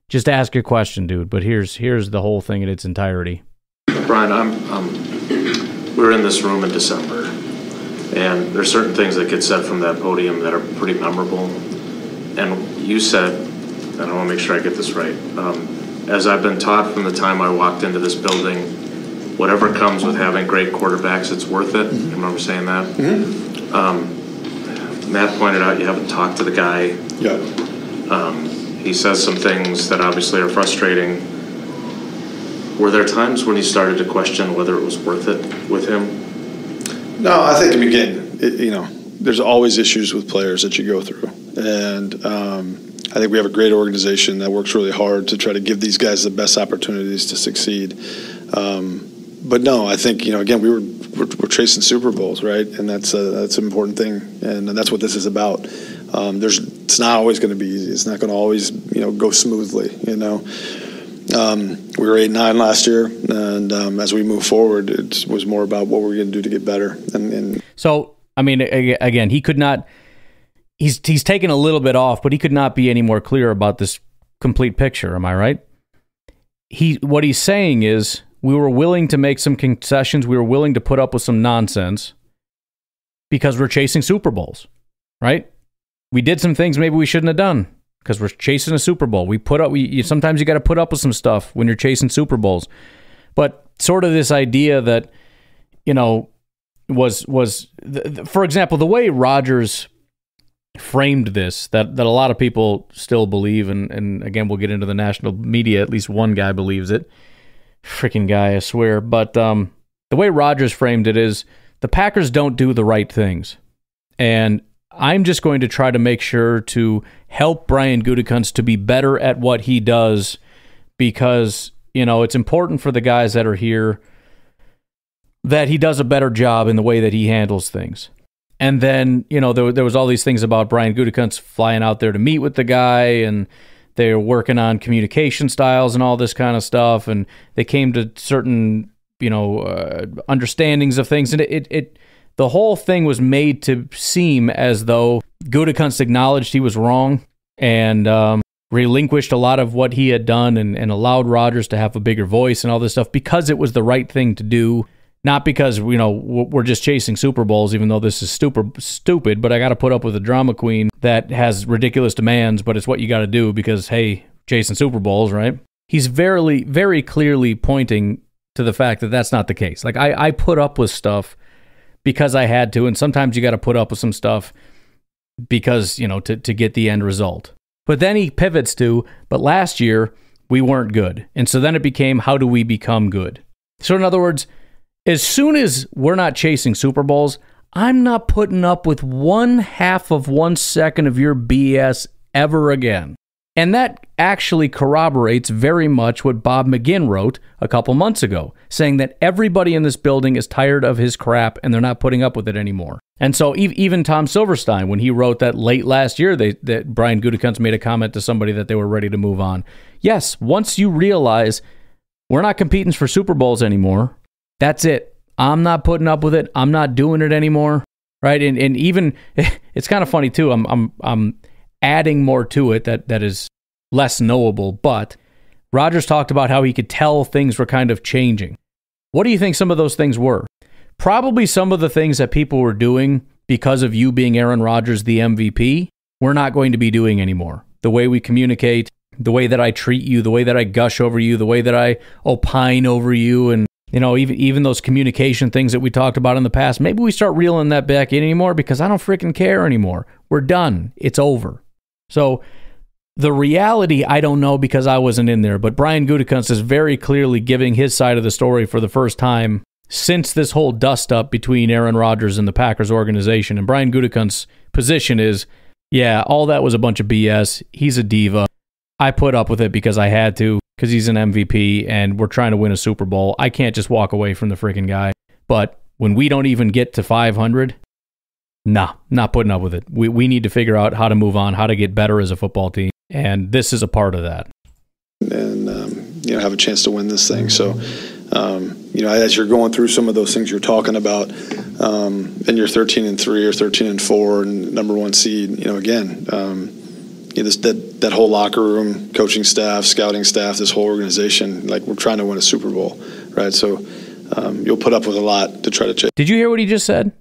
Just ask your question, dude. But here's here's the whole thing in its entirety. Brian, I'm, um, we were in this room in December, and there's certain things that get said from that podium that are pretty memorable. And you said, and I want to make sure I get this right, um, as I've been taught from the time I walked into this building, whatever comes with having great quarterbacks, it's worth it. You remember saying that? Um, Matt pointed out you haven't talked to the guy. Yeah. Um, he says some things that obviously are frustrating. Were there times when you started to question whether it was worth it with him? No, I think again, it, you know, there's always issues with players that you go through, and um, I think we have a great organization that works really hard to try to give these guys the best opportunities to succeed. Um, but no, I think you know, again, we were we're, we're chasing Super Bowls, right? And that's a, that's an important thing, and that's what this is about. Um, there's it's not always going to be easy. It's not going to always you know go smoothly. You know, um, we were eight nine last year, and um, as we move forward, it was more about what we're going to do to get better. And, and So, I mean, again, he could not. He's he's taken a little bit off, but he could not be any more clear about this complete picture. Am I right? He what he's saying is we were willing to make some concessions. We were willing to put up with some nonsense because we're chasing Super Bowls, right? We did some things maybe we shouldn't have done because we're chasing a Super Bowl. We put up. We, you, sometimes you got to put up with some stuff when you're chasing Super Bowls, but sort of this idea that you know was was th- th- for example the way Rodgers framed this that that a lot of people still believe and and again we'll get into the national media at least one guy believes it freaking guy I swear but um the way Rodgers framed it is the Packers don't do the right things and I'm just going to try to make sure to help Brian Gutekunst to be better at what he does because you know it's important for the guys that are here that he does a better job in the way that he handles things. And then, you know, there, there was all these things about Brian Gutekunst flying out there to meet with the guy and they're working on communication styles and all this kind of stuff. And they came to certain, you know, uh, understandings of things. And it, it, it, the whole thing was made to seem as though Gutekunst acknowledged he was wrong and um, relinquished a lot of what he had done and, and allowed Rodgers to have a bigger voice and all this stuff because it was the right thing to do not because you know we're just chasing Super Bowls, even though this is stupid, stupid. But I got to put up with a drama queen that has ridiculous demands, but it's what you got to do because hey, chasing Super Bowls, right? He's very, very clearly pointing to the fact that that's not the case. Like I, I put up with stuff because I had to, and sometimes you got to put up with some stuff because you know to to get the end result. But then he pivots to, but last year we weren't good, and so then it became, how do we become good? So in other words as soon as we're not chasing Super Bowls, I'm not putting up with one half of one second of your BS ever again. And that actually corroborates very much what Bob McGinn wrote a couple months ago, saying that everybody in this building is tired of his crap and they're not putting up with it anymore. And so even Tom Silverstein, when he wrote that late last year, they, that Brian Gutekunst made a comment to somebody that they were ready to move on. Yes, once you realize we're not competing for Super Bowls anymore, that's it. I'm not putting up with it. I'm not doing it anymore. Right. And and even it's kind of funny too. I'm I'm I'm adding more to it that that is less knowable, but Rodgers talked about how he could tell things were kind of changing. What do you think some of those things were? Probably some of the things that people were doing because of you being Aaron Rodgers, the MVP, we're not going to be doing anymore. the way we communicate, the way that I treat you, the way that I gush over you, the way that I opine over you, and you know, even even those communication things that we talked about in the past. Maybe we start reeling that back in anymore because I don't freaking care anymore. We're done. It's over. So the reality, I don't know because I wasn't in there, but Brian Gutekunst is very clearly giving his side of the story for the first time since this whole dust up between Aaron Rodgers and the Packers organization. And Brian Gutekunst's position is, yeah, all that was a bunch of BS. He's a diva. I put up with it because I had to, because he's an MVP and we're trying to win a Super Bowl. I can't just walk away from the freaking guy. But when we don't even get to 500, nah, not putting up with it. We, we need to figure out how to move on, how to get better as a football team. And this is a part of that. And, um, you know, have a chance to win this thing. So, um, you know, as you're going through some of those things you're talking about, um, and you're 13 and three or 13 and four and number one seed, you know, again, um, you know, this, that that whole locker room, coaching staff, scouting staff, this whole organization, like we're trying to win a Super Bowl, right? So um, you'll put up with a lot to try to chase. Did you hear what he just said?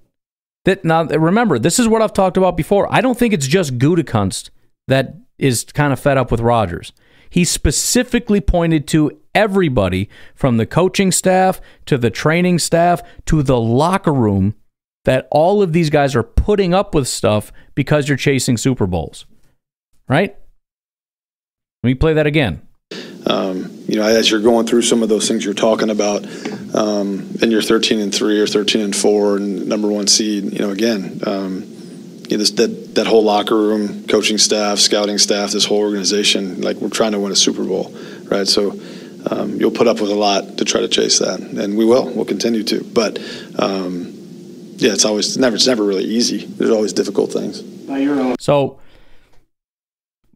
That now remember, this is what I've talked about before. I don't think it's just Gutekunst that is kind of fed up with Rodgers. He specifically pointed to everybody from the coaching staff to the training staff to the locker room that all of these guys are putting up with stuff because you're chasing Super Bowls. Right? Let me play that again. Um, you know, as you're going through some of those things you're talking about, um, and you're 13 and three or 13 and four and number one seed, you know, again, um, you know, this, that that whole locker room, coaching staff, scouting staff, this whole organization, like we're trying to win a Super Bowl, right? So um, you'll put up with a lot to try to chase that, and we will. We'll continue to. But um, yeah, it's always it's never it's never really easy. There's always difficult things. So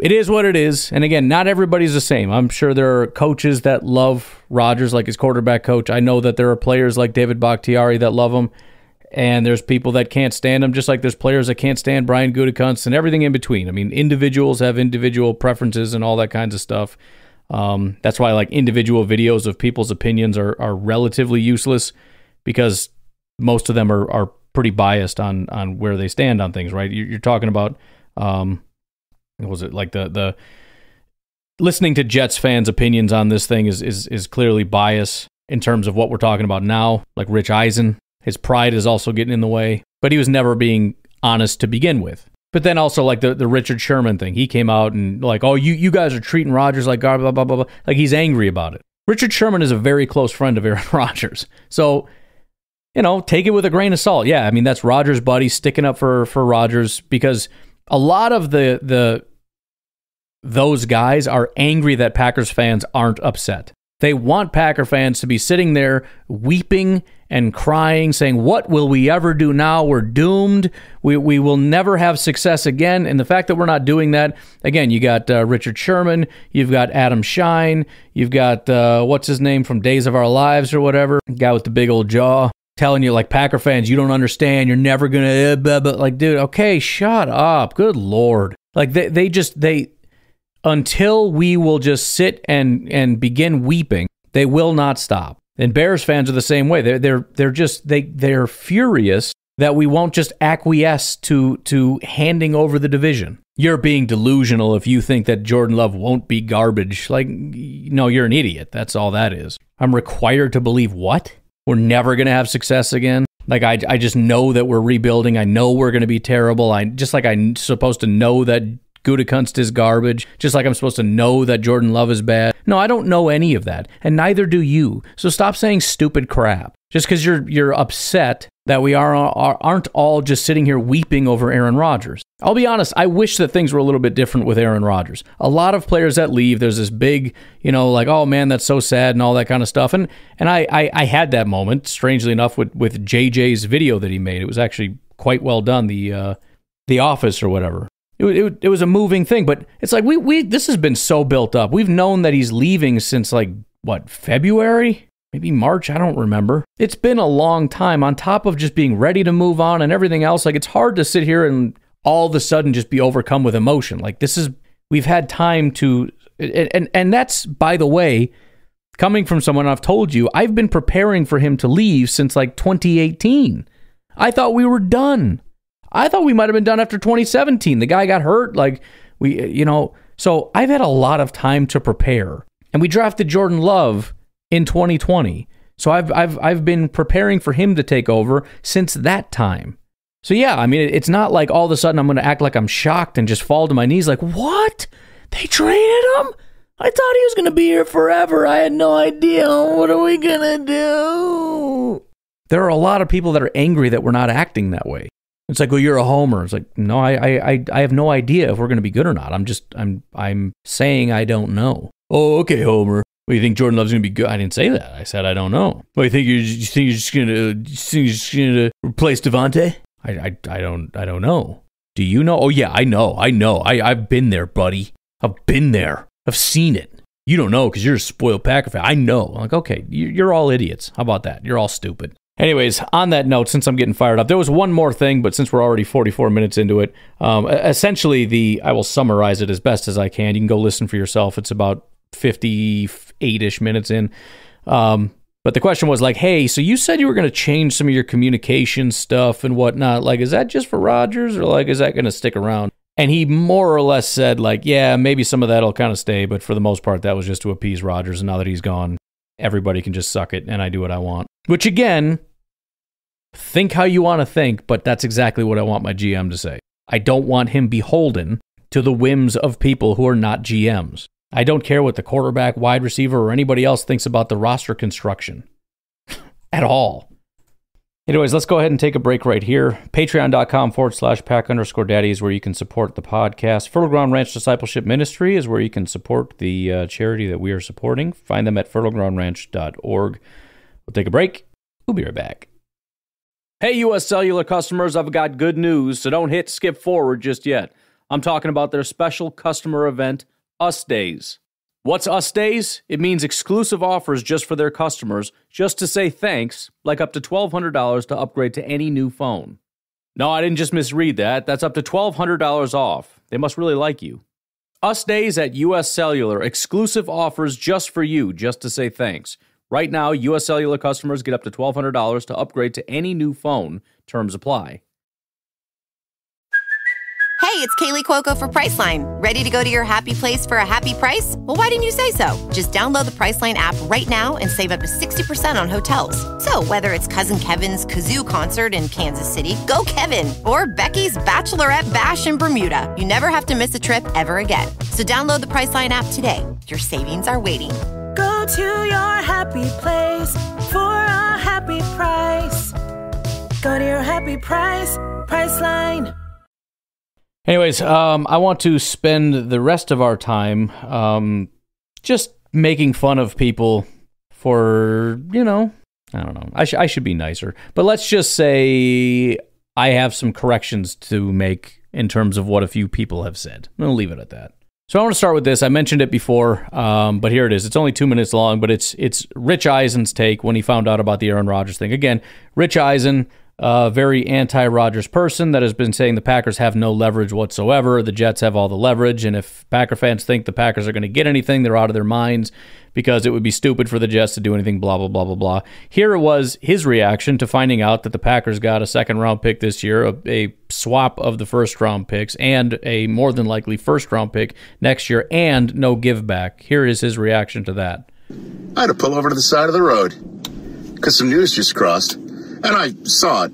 it is what it is. And again, not everybody's the same. I'm sure there are coaches that love Rodgers, like his quarterback coach. I know that there are players like David Bakhtiari that love him. And there's people that can't stand him, just like there's players that can't stand Brian Gutekunst and everything in between. I mean, individuals have individual preferences and all that kinds of stuff. Um, that's why like individual videos of people's opinions are, are relatively useless because most of them are, are pretty biased on on where they stand on things, right? You're, talking about um, was it like the the listening to Jets fans' opinions on this thing is is is clearly bias in terms of what we're talking about now. Like Rich Eisen, his pride is also getting in the way, but he was never being honest to begin with. But then also like the, the Richard Sherman thing, he came out and like, oh, you you guys are treating Rodgers like garbage, blah blah blah blah. Like he's angry about it. Richard Sherman is a very close friend of Aaron Rodgers, so you know, take it with a grain of salt. Yeah, I mean that's Rodgers' buddy sticking up for for Rodgers because a lot of the the those guys are angry that Packers fans aren't upset. They want Packer fans to be sitting there weeping and crying, saying, What will we ever do now? We're doomed. We, we will never have success again. And the fact that we're not doing that, again, you got uh, Richard Sherman, you've got Adam Schein, you've got, uh, what's his name from Days of Our Lives or whatever, guy with the big old jaw. Telling you, like Packer fans, you don't understand. You're never gonna, uh, but like, dude, okay, shut up. Good lord. Like they, they just they until we will just sit and and begin weeping, they will not stop. And Bears fans are the same way. They're they're they're just they they're furious that we won't just acquiesce to to handing over the division. You're being delusional if you think that Jordan Love won't be garbage. Like no, you're an idiot. That's all that is. I'm required to believe what? We're never going to have success again. Like I, I just know that we're rebuilding. I know we're going to be terrible. I just like I'm supposed to know that Gutekunst is garbage, just like I'm supposed to know that Jordan Love is bad. No, I don't know any of that, and neither do you. So stop saying stupid crap. Just because you're you're upset that we are, are aren't all just sitting here weeping over Aaron Rodgers. I'll be honest, I wish that things were a little bit different with Aaron Rodgers. A lot of players that leave, there's this big, you know, like, oh man, that's so sad and all that kind of stuff. And and I I, I had that moment, strangely enough, with with JJ's video that he made. It was actually quite well done. The uh, the Office or whatever. It, it, it was a moving thing, but it's like we we this has been so built up. We've known that he's leaving since like what February, maybe March. I don't remember. It's been a long time. On top of just being ready to move on and everything else, like it's hard to sit here and all of a sudden just be overcome with emotion. Like this is we've had time to and and, and that's by the way coming from someone I've told you, I've been preparing for him to leave since like 2018. I thought we were done. I thought we might have been done after 2017. The guy got hurt. Like we, you know, So I've had a lot of time to prepare. And we drafted Jordan Love in 2020. So I've I've I've been preparing for him to take over since that time. So yeah, I mean it's not like all of a sudden I'm going to act like I'm shocked and just fall to my knees like, "What? They traded him? I thought he was going to be here forever. I had no idea. What are we going to do?" There are a lot of people that are angry that we're not acting that way. It's like, well, you're a homer. It's like, no, I, I, I have no idea if we're going to be good or not. I'm just, I'm, I'm saying I don't know. Oh, okay, Homer. Well, you think Jordan Love's going to be good? I didn't say that. I said I don't know. Well, you think you're, you think you're just going to, you think you're just going to replace Davante? I, I, I don't, I don't know. Do you know? Oh yeah, I know, I know. I, I've been there, buddy. I've been there. I've seen it. You don't know because you're a spoiled Packer fan. I know. I'm like, okay, you're all idiots. How about that? You're all stupid. Anyways, on that note, since I'm getting fired up, there was one more thing, but since we're already 44 minutes into it, um, essentially the I will summarize it as best as I can. You can go listen for yourself. It's about 58 ish minutes in. Um, but the question was like, hey, so you said you were going to change some of your communication stuff and whatnot. Like, is that just for Rodgers or like is that going to stick around? And he more or less said like, yeah, maybe some of that'll kind of stay, but for the most part, that was just to appease Rodgers. And now that he's gone, everybody can just suck it and I do what I want. Which again, Think how you want to think, but that's exactly what I want my GM to say. I don't want him beholden to the whims of people who are not GMs. I don't care what the quarterback, wide receiver, or anybody else thinks about the roster construction at all. Anyways, let's go ahead and take a break right here. Patreon.com forward slash pack underscore daddy is where you can support the podcast. Fertile Ground Ranch Discipleship Ministry is where you can support the uh, charity that we are supporting. Find them at fertilegroundranch.org. We'll take a break. We'll be right back. Hey, US Cellular customers, I've got good news, so don't hit skip forward just yet. I'm talking about their special customer event, Us Days. What's Us Days? It means exclusive offers just for their customers, just to say thanks, like up to $1,200 to upgrade to any new phone. No, I didn't just misread that. That's up to $1,200 off. They must really like you. Us Days at US Cellular, exclusive offers just for you, just to say thanks. Right now, US Cellular customers get up to $1,200 to upgrade to any new phone. Terms apply. It's Kaley Cuoco for Priceline. Ready to go to your happy place for a happy price? Well, why didn't you say so? Just download the Priceline app right now and save up to 60% on hotels. So, whether it's Cousin Kevin's Kazoo concert in Kansas City, go Kevin, or Becky's Bachelorette Bash in Bermuda, you never have to miss a trip ever again. So, download the Priceline app today. Your savings are waiting Go to your happy place for a happy price. Go to your happy price, Priceline. Anyways, um, I want to spend the rest of our time um, just making fun of people for, you know, I don't know. I, sh- I should be nicer. But let's just say I have some corrections to make in terms of what a few people have said. I'm going to leave it at that. So I want to start with this. I mentioned it before, um, but here it is. It's only two minutes long, but it's it's Rich Eisen's take when he found out about the Aaron Rodgers thing. Again, Rich Eisen, a very anti-Rodgers person that has been saying the Packers have no leverage whatsoever. The Jets have all the leverage, and if Packer fans think the Packers are going to get anything, they're out of their minds because it would be stupid for the Jets to do anything, blah, blah, blah, blah, blah. Here was his reaction to finding out that the Packers got a second round pick this year, a, a swap of the first round picks, and a more than likely first round pick next year, and no give back. Here is his reaction to that. I had to pull over to the side of the road because some news just crossed, and I saw it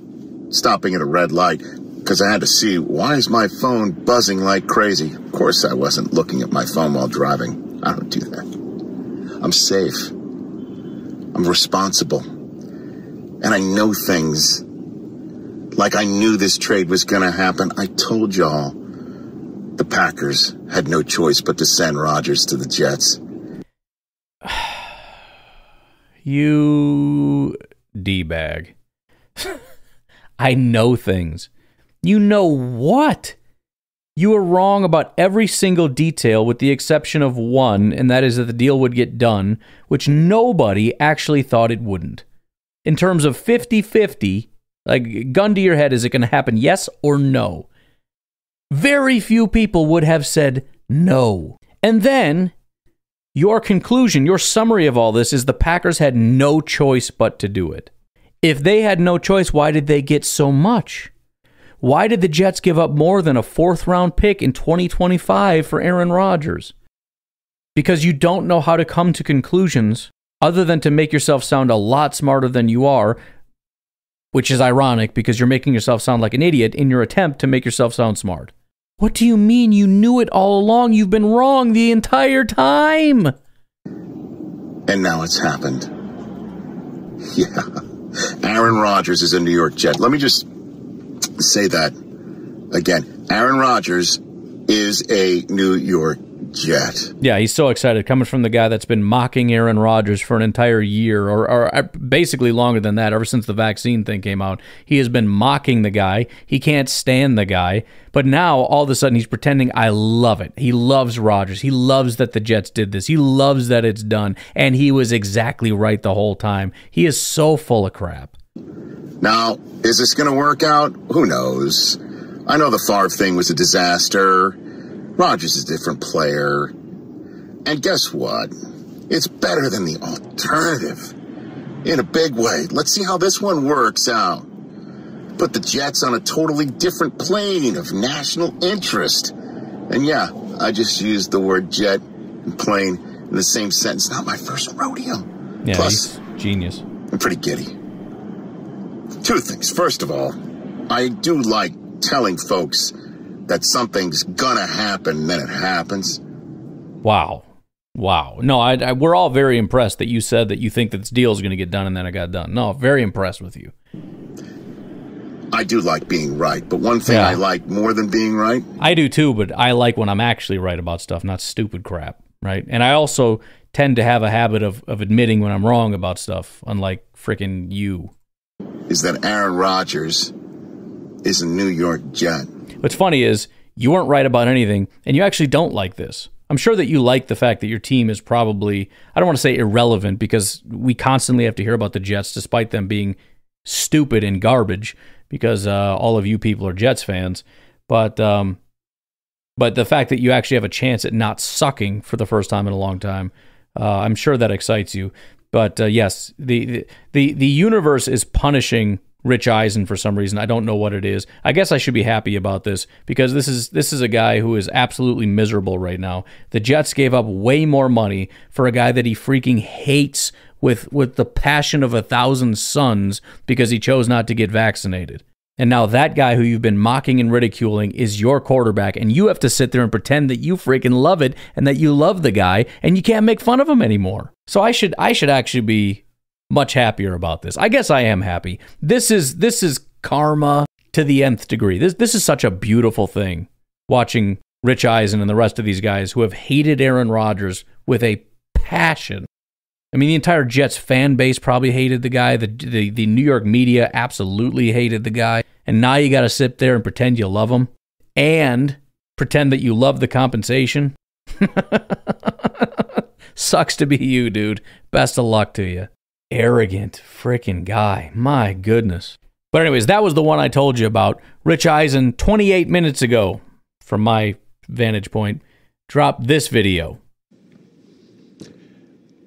stopping at a red light because I had to see why is my phone buzzing like crazy. Of course, I wasn't looking at my phone while driving. I don't do that. I'm safe. I'm responsible. And I know things. Like I knew this trade was going to happen. I told y'all the Packers had no choice but to send Rodgers to the Jets. you D bag. I know things. You know what? You were wrong about every single detail with the exception of one, and that is that the deal would get done, which nobody actually thought it wouldn't. In terms of 50 50, like gun to your head, is it going to happen, yes or no? Very few people would have said no. And then your conclusion, your summary of all this is the Packers had no choice but to do it. If they had no choice, why did they get so much? Why did the Jets give up more than a fourth round pick in 2025 for Aaron Rodgers? Because you don't know how to come to conclusions other than to make yourself sound a lot smarter than you are, which is ironic because you're making yourself sound like an idiot in your attempt to make yourself sound smart. What do you mean you knew it all along? You've been wrong the entire time. And now it's happened. Yeah. Aaron Rodgers is a New York Jet. Let me just say that again. Aaron Rodgers is a New York Jet. Yeah, he's so excited coming from the guy that's been mocking Aaron Rodgers for an entire year, or, or uh, basically longer than that, ever since the vaccine thing came out. He has been mocking the guy. He can't stand the guy. But now, all of a sudden, he's pretending, I love it. He loves Rodgers. He loves that the Jets did this. He loves that it's done. And he was exactly right the whole time. He is so full of crap. Now, is this going to work out? Who knows? I know the Favre thing was a disaster. Rodgers is a different player. And guess what? It's better than the alternative. In a big way. Let's see how this one works out. Put the Jets on a totally different plane of national interest. And yeah, I just used the word jet and plane in the same sentence. Not my first rodeo. Yeah, Plus, genius. I'm pretty giddy. Two things. First of all, I do like telling folks that something's gonna happen and then it happens. Wow. Wow. No, I, I, we're all very impressed that you said that you think that this deal is going to get done and then it got done. No, very impressed with you. I do like being right, but one thing Yeah. I like more than being right I do too, but I like when I'm actually right about stuff, not stupid crap, right? And I also tend to have a habit of, of admitting when I'm wrong about stuff, unlike freaking you. is that Aaron Rodgers is a New York Jet. What's funny is you weren't right about anything, and you actually don't like this. I'm sure that you like the fact that your team is probably, I don't want to say irrelevant because we constantly have to hear about the Jets despite them being stupid and garbage because uh, all of you people are Jets fans. But, um, but the fact that you actually have a chance at not sucking for the first time in a long time, uh, I'm sure that excites you. But uh, yes, the, the the universe is punishing Rich Eisen for some reason. I don't know what it is. I guess I should be happy about this because this is this is a guy who is absolutely miserable right now. The Jets gave up way more money for a guy that he freaking hates with with the passion of a thousand suns because he chose not to get vaccinated. And now that guy who you've been mocking and ridiculing is your quarterback, and you have to sit there and pretend that you freaking love it and that you love the guy, and you can't make fun of him anymore. So I should I should actually be much happier about this. I guess I am happy. This is this is karma to the nth degree. This this is such a beautiful thing. Watching Rich Eisen and the rest of these guys who have hated Aaron Rodgers with a passion. I mean, the entire Jets fan base probably hated the guy. The the, the New York media absolutely hated the guy. And now you got to sit there and pretend you love him and pretend that you love the compensation. Sucks to be you, dude. Best of luck to you. Arrogant freaking guy. My goodness. But, anyways, that was the one I told you about. Rich Eisen, 28 minutes ago, from my vantage point, dropped this video.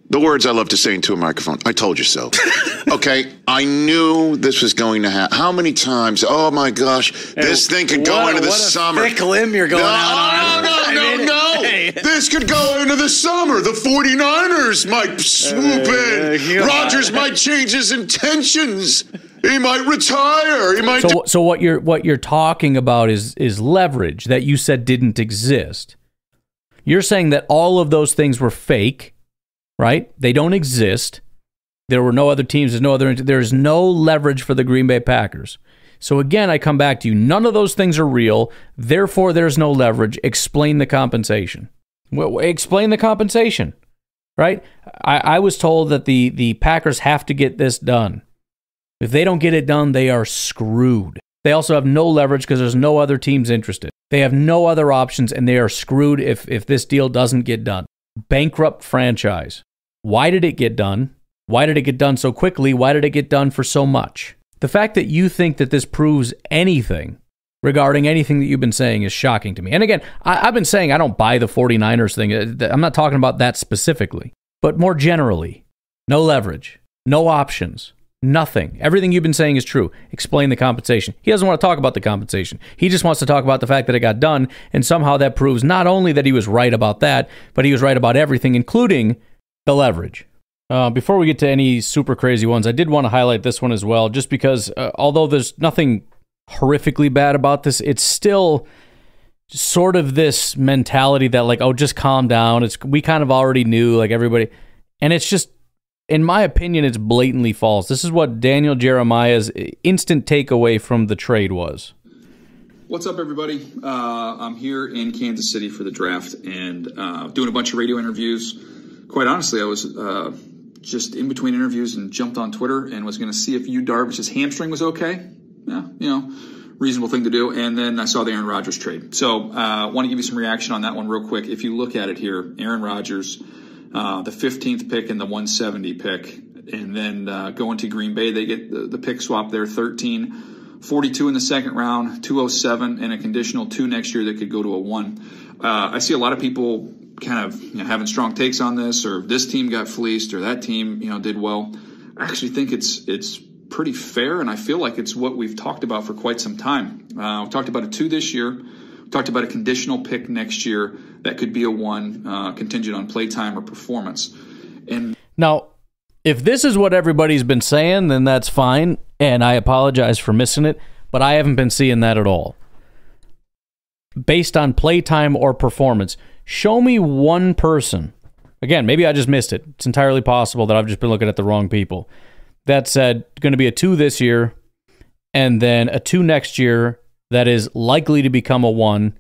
The words I love to say into a microphone. I told you so. okay, I knew this was going to happen. How many times? Oh my gosh, this thing could go what a- into the what a summer. thick limb you're going no, out on. No, no, I no, mean, no. hey. This could go into the summer. The 49ers might swoop in. come on. Rodgers might change his intentions. He might retire. He might. So, so what you're what you're talking about is is leverage that you said didn't exist. You're saying that all of those things were fake, right? They don't exist. There were no other teams. There's no other. There's no leverage for the Green Bay Packers. So again, I come back to you. None of those things are real. Therefore, there's no leverage. Explain the compensation. Well, explain the compensation, right? I, I was told that the the Packers have to get this done. If they don't get it done, they are screwed. They also have no leverage because there's no other teams interested. They have no other options and they are screwed if, if this deal doesn't get done. Bankrupt franchise. Why did it get done? Why did it get done so quickly? Why did it get done for so much? The fact that you think that this proves anything regarding anything that you've been saying is shocking to me. And again, I, I've been saying I don't buy the 49ers thing. Uh, I'm not talking about that specifically, but more generally, no leverage, no options, Nothing. Everything you've been saying is true. Explain the compensation. He doesn't want to talk about the compensation. He just wants to talk about the fact that it got done, and somehow that proves not only that he was right about that, but he was right about everything, including the leverage. Uh, before we get to any super crazy ones, I did want to highlight this one as well, just because uh, although there's nothing horrifically bad about this, it's still sort of this mentality that like, oh, just calm down. It's we kind of already knew, like everybody, and it's just in my opinion, it's blatantly false. This is what Daniel Jeremiah's instant takeaway from the trade was. What's up, everybody? Uh, I'm here in Kansas City for the draft and uh, doing a bunch of radio interviews. Quite honestly, I was uh, just in between interviews and jumped on Twitter and was going to see if Yu Darvish's hamstring was okay. Yeah, you know, reasonable thing to do. And then I saw the Aaron Rodgers trade. So I uh, want to give you some reaction on that one real quick. If you look at it here, Aaron Rodgers uh, the 15th pick and the 170 pick. And then uh, going to Green Bay, they get the, the pick swap there 13, 42 in the second round, 207, and a conditional two next year that could go to a one. Uh, I see a lot of people kind of you know, having strong takes on this, or this team got fleeced, or that team you know did well. I actually think it's it's pretty fair, and I feel like it's what we've talked about for quite some time. Uh, we talked about a two this year We talked about a conditional pick next year that could be a one uh, contingent on playtime or performance. And now, if this is what everybody's been saying, then that's fine. And I apologize for missing it, but I haven't been seeing that at all. Based on playtime or performance, show me one person. Again, maybe I just missed it. It's entirely possible that I've just been looking at the wrong people. That said, going to be a two this year, and then a two next year, that is likely to become a one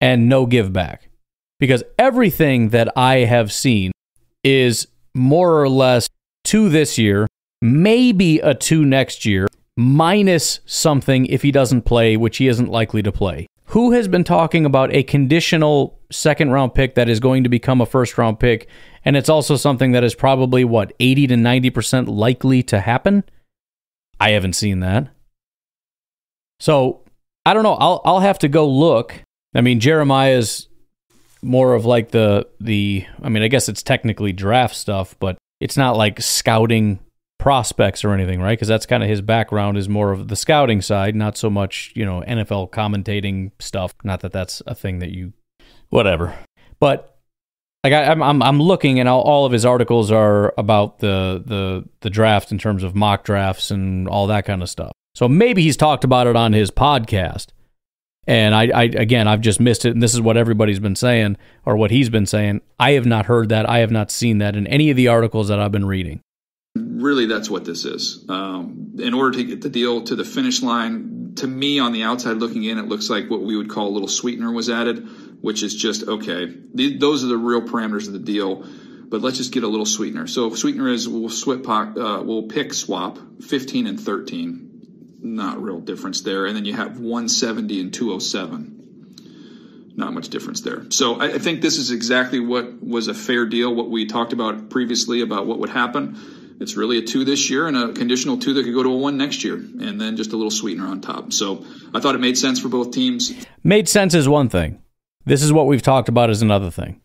and no give back. Because everything that I have seen is more or less two this year, maybe a two next year, minus something if he doesn't play, which he isn't likely to play. Who has been talking about a conditional second round pick that is going to become a first round pick? And it's also something that is probably, what, 80 to 90% likely to happen? I haven't seen that. So I don't know. I'll I'll have to go look. I mean, Jeremiah's more of like the the. I mean, I guess it's technically draft stuff, but it's not like scouting prospects or anything, right? Because that's kind of his background is more of the scouting side, not so much you know NFL commentating stuff. Not that that's a thing that you, whatever. But like I, am I'm I'm looking, and all, all of his articles are about the the the draft in terms of mock drafts and all that kind of stuff. So maybe he's talked about it on his podcast. And I, I, again, I've just missed it. And this is what everybody's been saying, or what he's been saying. I have not heard that. I have not seen that in any of the articles that I've been reading. Really, that's what this is. Um, in order to get the deal to the finish line, to me, on the outside looking in, it looks like what we would call a little sweetener was added, which is just okay. those are the real parameters of the deal but let's just get a little sweetener. So sweetener is we'll swip, uh, we'll pick swap 15 and 13 not real difference there. And then you have 170 and 207. Not much difference there. So I think this is exactly what was a fair deal, what we talked about previously about what would happen. It's really a two this year and a conditional two that could go to a one next year, and then just a little sweetener on top. So I thought it made sense for both teams. Made sense is one thing. This is what we've talked about is another thing.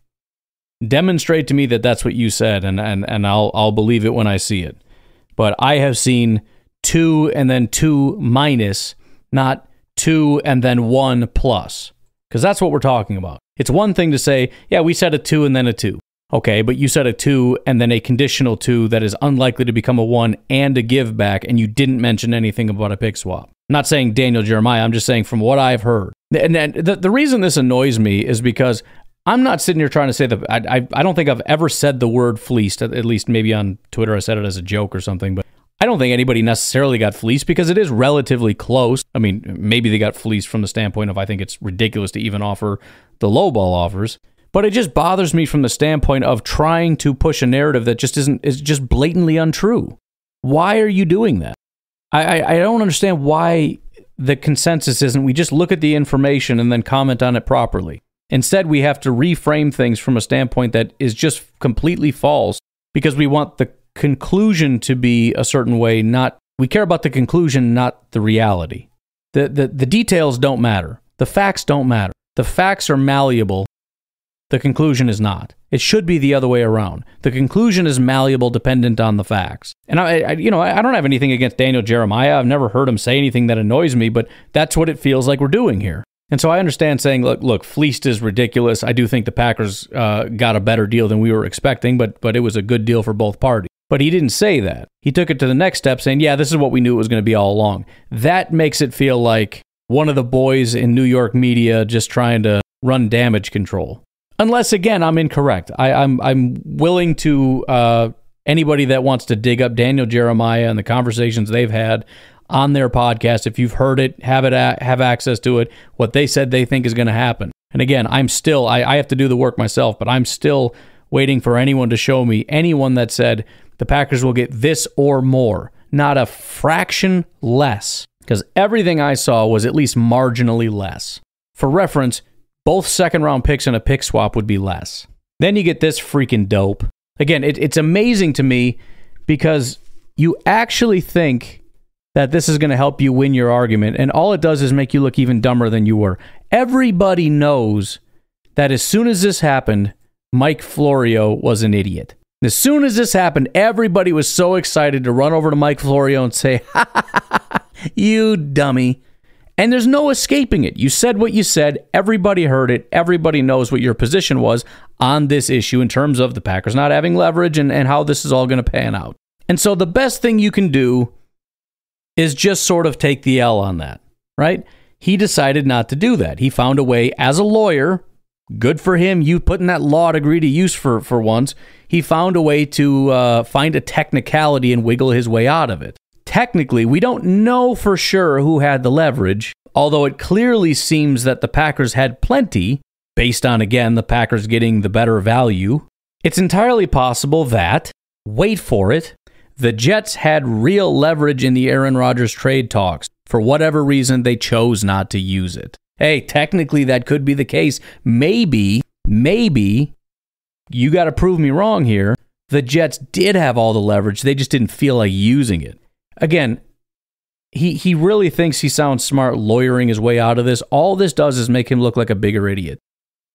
Demonstrate to me that that's what you said, and, and, and I'll, I'll believe it when I see it. But I have seen two and then two minus, not two and then one plus. Because that's what we're talking about. It's one thing to say, yeah, we said a two and then a two. Okay, but you said a two and then a conditional two that is unlikely to become a one and a give back, and you didn't mention anything about a pick swap. I'm not saying Daniel Jeremiah, I'm just saying from what I've heard. And, and the, the reason this annoys me is because I'm not sitting here trying to say that I, I, I don't think I've ever said the word fleeced, at least maybe on Twitter I said it as a joke or something, but I don't think anybody necessarily got fleeced because it is relatively close. I mean, maybe they got fleeced from the standpoint of I think it's ridiculous to even offer the low ball offers. But it just bothers me from the standpoint of trying to push a narrative that just isn't is just blatantly untrue. Why are you doing that? I, I, I don't understand why the consensus isn't we just look at the information and then comment on it properly. Instead, we have to reframe things from a standpoint that is just completely false because we want the conclusion to be a certain way, not we care about the conclusion, not the reality. The, the, the details don't matter. The facts don't matter. The facts are malleable The conclusion is not. It should be the other way around. The conclusion is malleable, dependent on the facts. And I, I you know, I don't have anything against Daniel Jeremiah. I've never heard him say anything that annoys me, but that's what it feels like we're doing here. And so I understand saying, look, look, fleeced is ridiculous. I do think the Packers uh, got a better deal than we were expecting, but but it was a good deal for both parties. But he didn't say that. He took it to the next step, saying, yeah, this is what we knew it was going to be all along. That makes it feel like one of the boys in New York media just trying to run damage control. Unless again, I'm incorrect. I, am I'm, I'm willing to uh, anybody that wants to dig up Daniel Jeremiah and the conversations they've had on their podcast. If you've heard it, have it have access to it. What they said they think is going to happen. And again, I'm still I, I have to do the work myself, but I'm still waiting for anyone to show me anyone that said the Packers will get this or more, not a fraction less. Because everything I saw was at least marginally less. For reference, both second round picks and a pick swap would be less. Then you get this freaking dope. Again, it, it's amazing to me because you actually think that this is going to help you win your argument, and all it does is make you look even dumber than you were. Everybody knows that as soon as this happened, Mike Florio was an idiot. As soon as this happened, everybody was so excited to run over to Mike Florio and say, You dummy. And there's no escaping it. You said what you said. Everybody heard it. Everybody knows what your position was on this issue in terms of the Packers not having leverage and, and how this is all going to pan out. And so the best thing you can do is just sort of take the L on that, right? He decided not to do that. He found a way as a lawyer. Good for him. You putting that law degree to use for, for once. He found a way to uh, find a technicality and wiggle his way out of it technically, we don't know for sure who had the leverage, although it clearly seems that the Packers had plenty, based on, again, the Packers getting the better value. It's entirely possible that, wait for it, the Jets had real leverage in the Aaron Rodgers trade talks. For whatever reason, they chose not to use it. Hey, technically, that could be the case. Maybe, maybe, you got to prove me wrong here. The Jets did have all the leverage, they just didn't feel like using it again, he he really thinks he sounds smart lawyering his way out of this. All this does is make him look like a bigger idiot.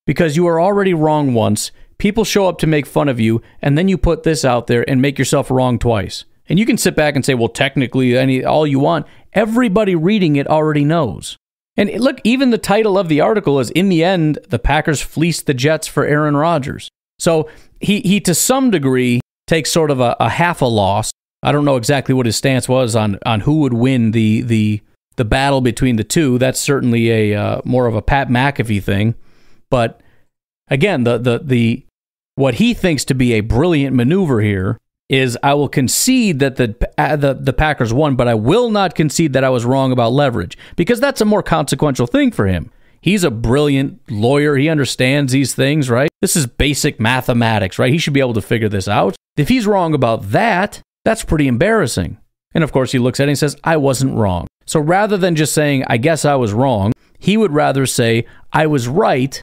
Because you are already wrong once, people show up to make fun of you, and then you put this out there and make yourself wrong twice. And you can sit back and say, "Well, technically, any all you want." Everybody reading it already knows. And look, even the title of the article is "In the end, the Packers fleeced the Jets for Aaron Rodgers." So he he to some degree takes sort of a, a half a loss I don't know exactly what his stance was on on who would win the the the battle between the two. That's certainly a uh, more of a Pat McAfee thing, but again, the the the what he thinks to be a brilliant maneuver here is I will concede that the, uh, the the Packers won, but I will not concede that I was wrong about leverage because that's a more consequential thing for him. He's a brilliant lawyer. He understands these things, right? This is basic mathematics, right? He should be able to figure this out. If he's wrong about that, that's pretty embarrassing. And of course, he looks at it and says, I wasn't wrong. So rather than just saying, I guess I was wrong, he would rather say, I was right,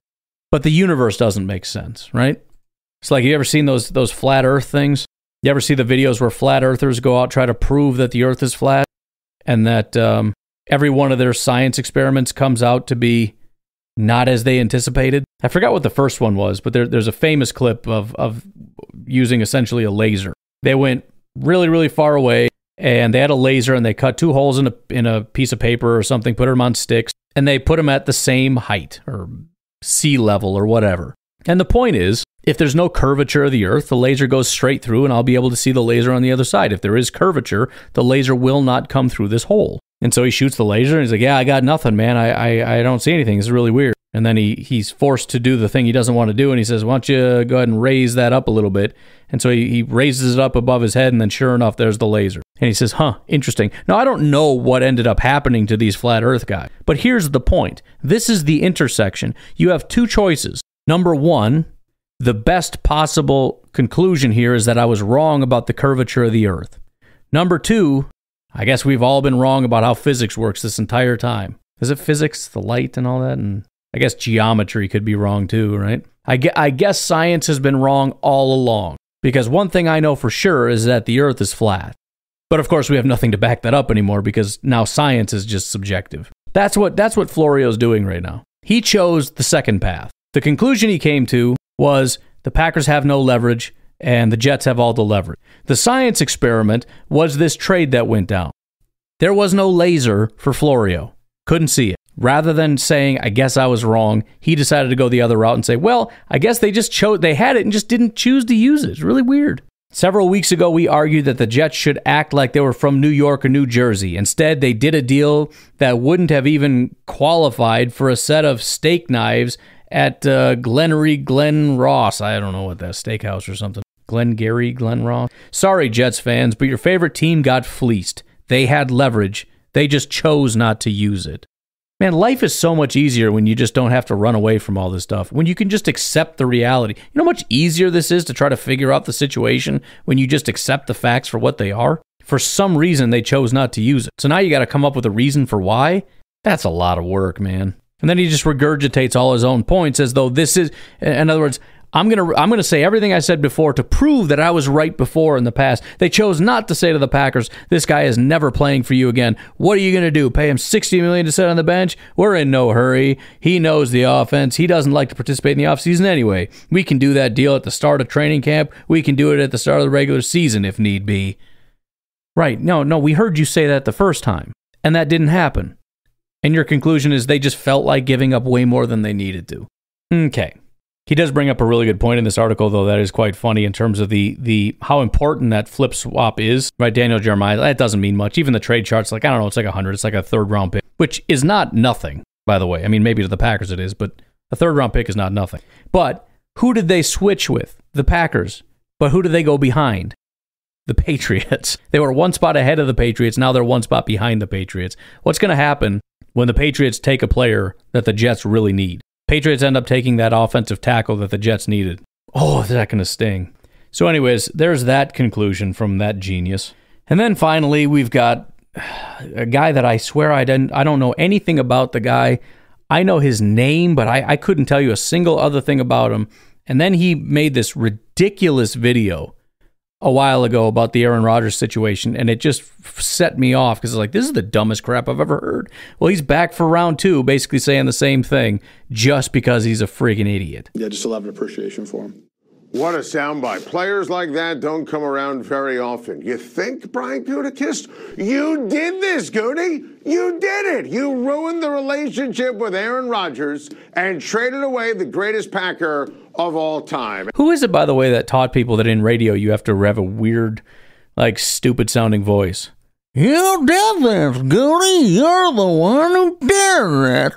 but the universe doesn't make sense, right? It's like, you ever seen those, those flat earth things? You ever see the videos where flat earthers go out, try to prove that the earth is flat and that um, every one of their science experiments comes out to be not as they anticipated? I forgot what the first one was, but there, there's a famous clip of, of using essentially a laser. They went really, really far away, and they had a laser and they cut two holes in a in a piece of paper or something, put them on sticks, and they put them at the same height or sea level or whatever. And the point is, if there's no curvature of the Earth, the laser goes straight through, and I'll be able to see the laser on the other side. If there is curvature, the laser will not come through this hole. And so he shoots the laser, and he's like, "Yeah, I got nothing, man. I I, I don't see anything. It's really weird." And then he he's forced to do the thing he doesn't want to do, and he says, "Why don't you go ahead and raise that up a little bit?" And so he, he raises it up above his head, and then sure enough, there's the laser. And he says, "Huh, interesting." Now I don't know what ended up happening to these flat Earth guys, but here's the point: this is the intersection. You have two choices. Number one, the best possible conclusion here is that I was wrong about the curvature of the Earth. Number two, I guess we've all been wrong about how physics works this entire time. Is it physics, the light, and all that, and I guess geometry could be wrong too, right? I, I guess science has been wrong all along. Because one thing I know for sure is that the earth is flat. But of course, we have nothing to back that up anymore because now science is just subjective. That's what, that's what Florio's doing right now. He chose the second path. The conclusion he came to was the Packers have no leverage and the Jets have all the leverage. The science experiment was this trade that went down. There was no laser for Florio. Couldn't see it. Rather than saying, I guess I was wrong, he decided to go the other route and say, well, I guess they just chose, they had it and just didn't choose to use it. It's really weird. Several weeks ago, we argued that the Jets should act like they were from New York or New Jersey. Instead, they did a deal that wouldn't have even qualified for a set of steak knives at uh, Glenry Glen Ross. I don't know what that steakhouse or something. Glengarry Glen Ross. Sorry, Jets fans, but your favorite team got fleeced. They had leverage. They just chose not to use it. Man, life is so much easier when you just don't have to run away from all this stuff. When you can just accept the reality. You know how much easier this is to try to figure out the situation when you just accept the facts for what they are? For some reason, they chose not to use it. So now you got to come up with a reason for why? That's a lot of work, man. And then he just regurgitates all his own points as though this is, in other words, I'm gonna I'm gonna say everything I said before to prove that I was right before in the past. They chose not to say to the Packers, "This guy is never playing for you again." What are you gonna do? Pay him 60 million to sit on the bench? We're in no hurry. He knows the offense. He doesn't like to participate in the offseason anyway. We can do that deal at the start of training camp. We can do it at the start of the regular season if need be. Right? No, no. We heard you say that the first time, and that didn't happen. And your conclusion is they just felt like giving up way more than they needed to. Okay. He does bring up a really good point in this article, though, that is quite funny in terms of the the how important that flip swap is. Right, Daniel Jeremiah, that doesn't mean much. Even the trade charts, like I don't know, it's like a hundred, it's like a third round pick, which is not nothing, by the way. I mean, maybe to the Packers it is, but a third round pick is not nothing. But who did they switch with? The Packers. But who did they go behind? The Patriots. They were one spot ahead of the Patriots. Now they're one spot behind the Patriots. What's going to happen when the Patriots take a player that the Jets really need? Patriots end up taking that offensive tackle that the Jets needed. Oh, is that going to sting? So, anyways, there's that conclusion from that genius. And then finally, we've got a guy that I swear I didn't, I don't know anything about the guy. I know his name, but I, I couldn't tell you a single other thing about him. And then he made this ridiculous video a while ago about the Aaron Rodgers situation, and it just set me off because like, this is the dumbest crap I've ever heard. Well, he's back for round two, basically saying the same thing just because he's a freaking idiot. Yeah, just still have an appreciation for him. What a soundbite. Players like that don't come around very often. You think, Brian Gutekunst? You did this, Goody. You did it. You ruined the relationship with Aaron Rodgers and traded away the greatest Packer of all time. Who is it, by the way, that taught people that in radio you have to have a weird, like, stupid sounding voice? You did this, Goody. You're the one who did